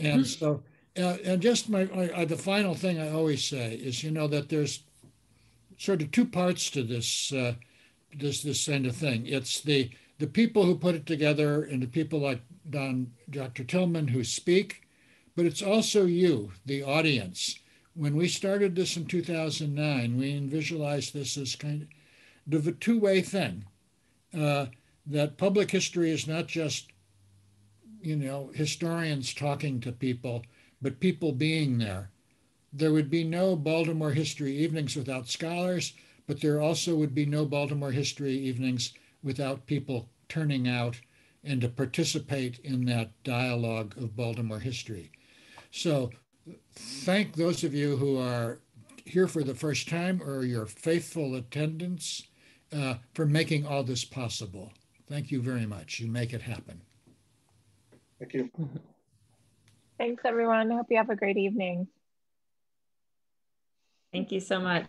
And so, uh, and just my, my uh, the final thing I always say is, you know, that there's sort of two parts to this uh, this this kind of thing. It's the the people who put it together and the people like Don Dr. Tilghman who speak, but it's also you, the audience when we started this in 2009, we visualized this as kind of a two way thing. Uh, that public history is not just, you know, historians talking to people, but people being there. There would be no Baltimore history evenings without scholars, but there also would be no Baltimore history evenings without people turning out and to participate in that dialogue of Baltimore history. So, thank those of you who are here for the first time or your faithful attendance uh, for making all this possible. Thank you very much. You make it happen. Thank you. Thanks, everyone. I hope you have a great evening. Thank you so much.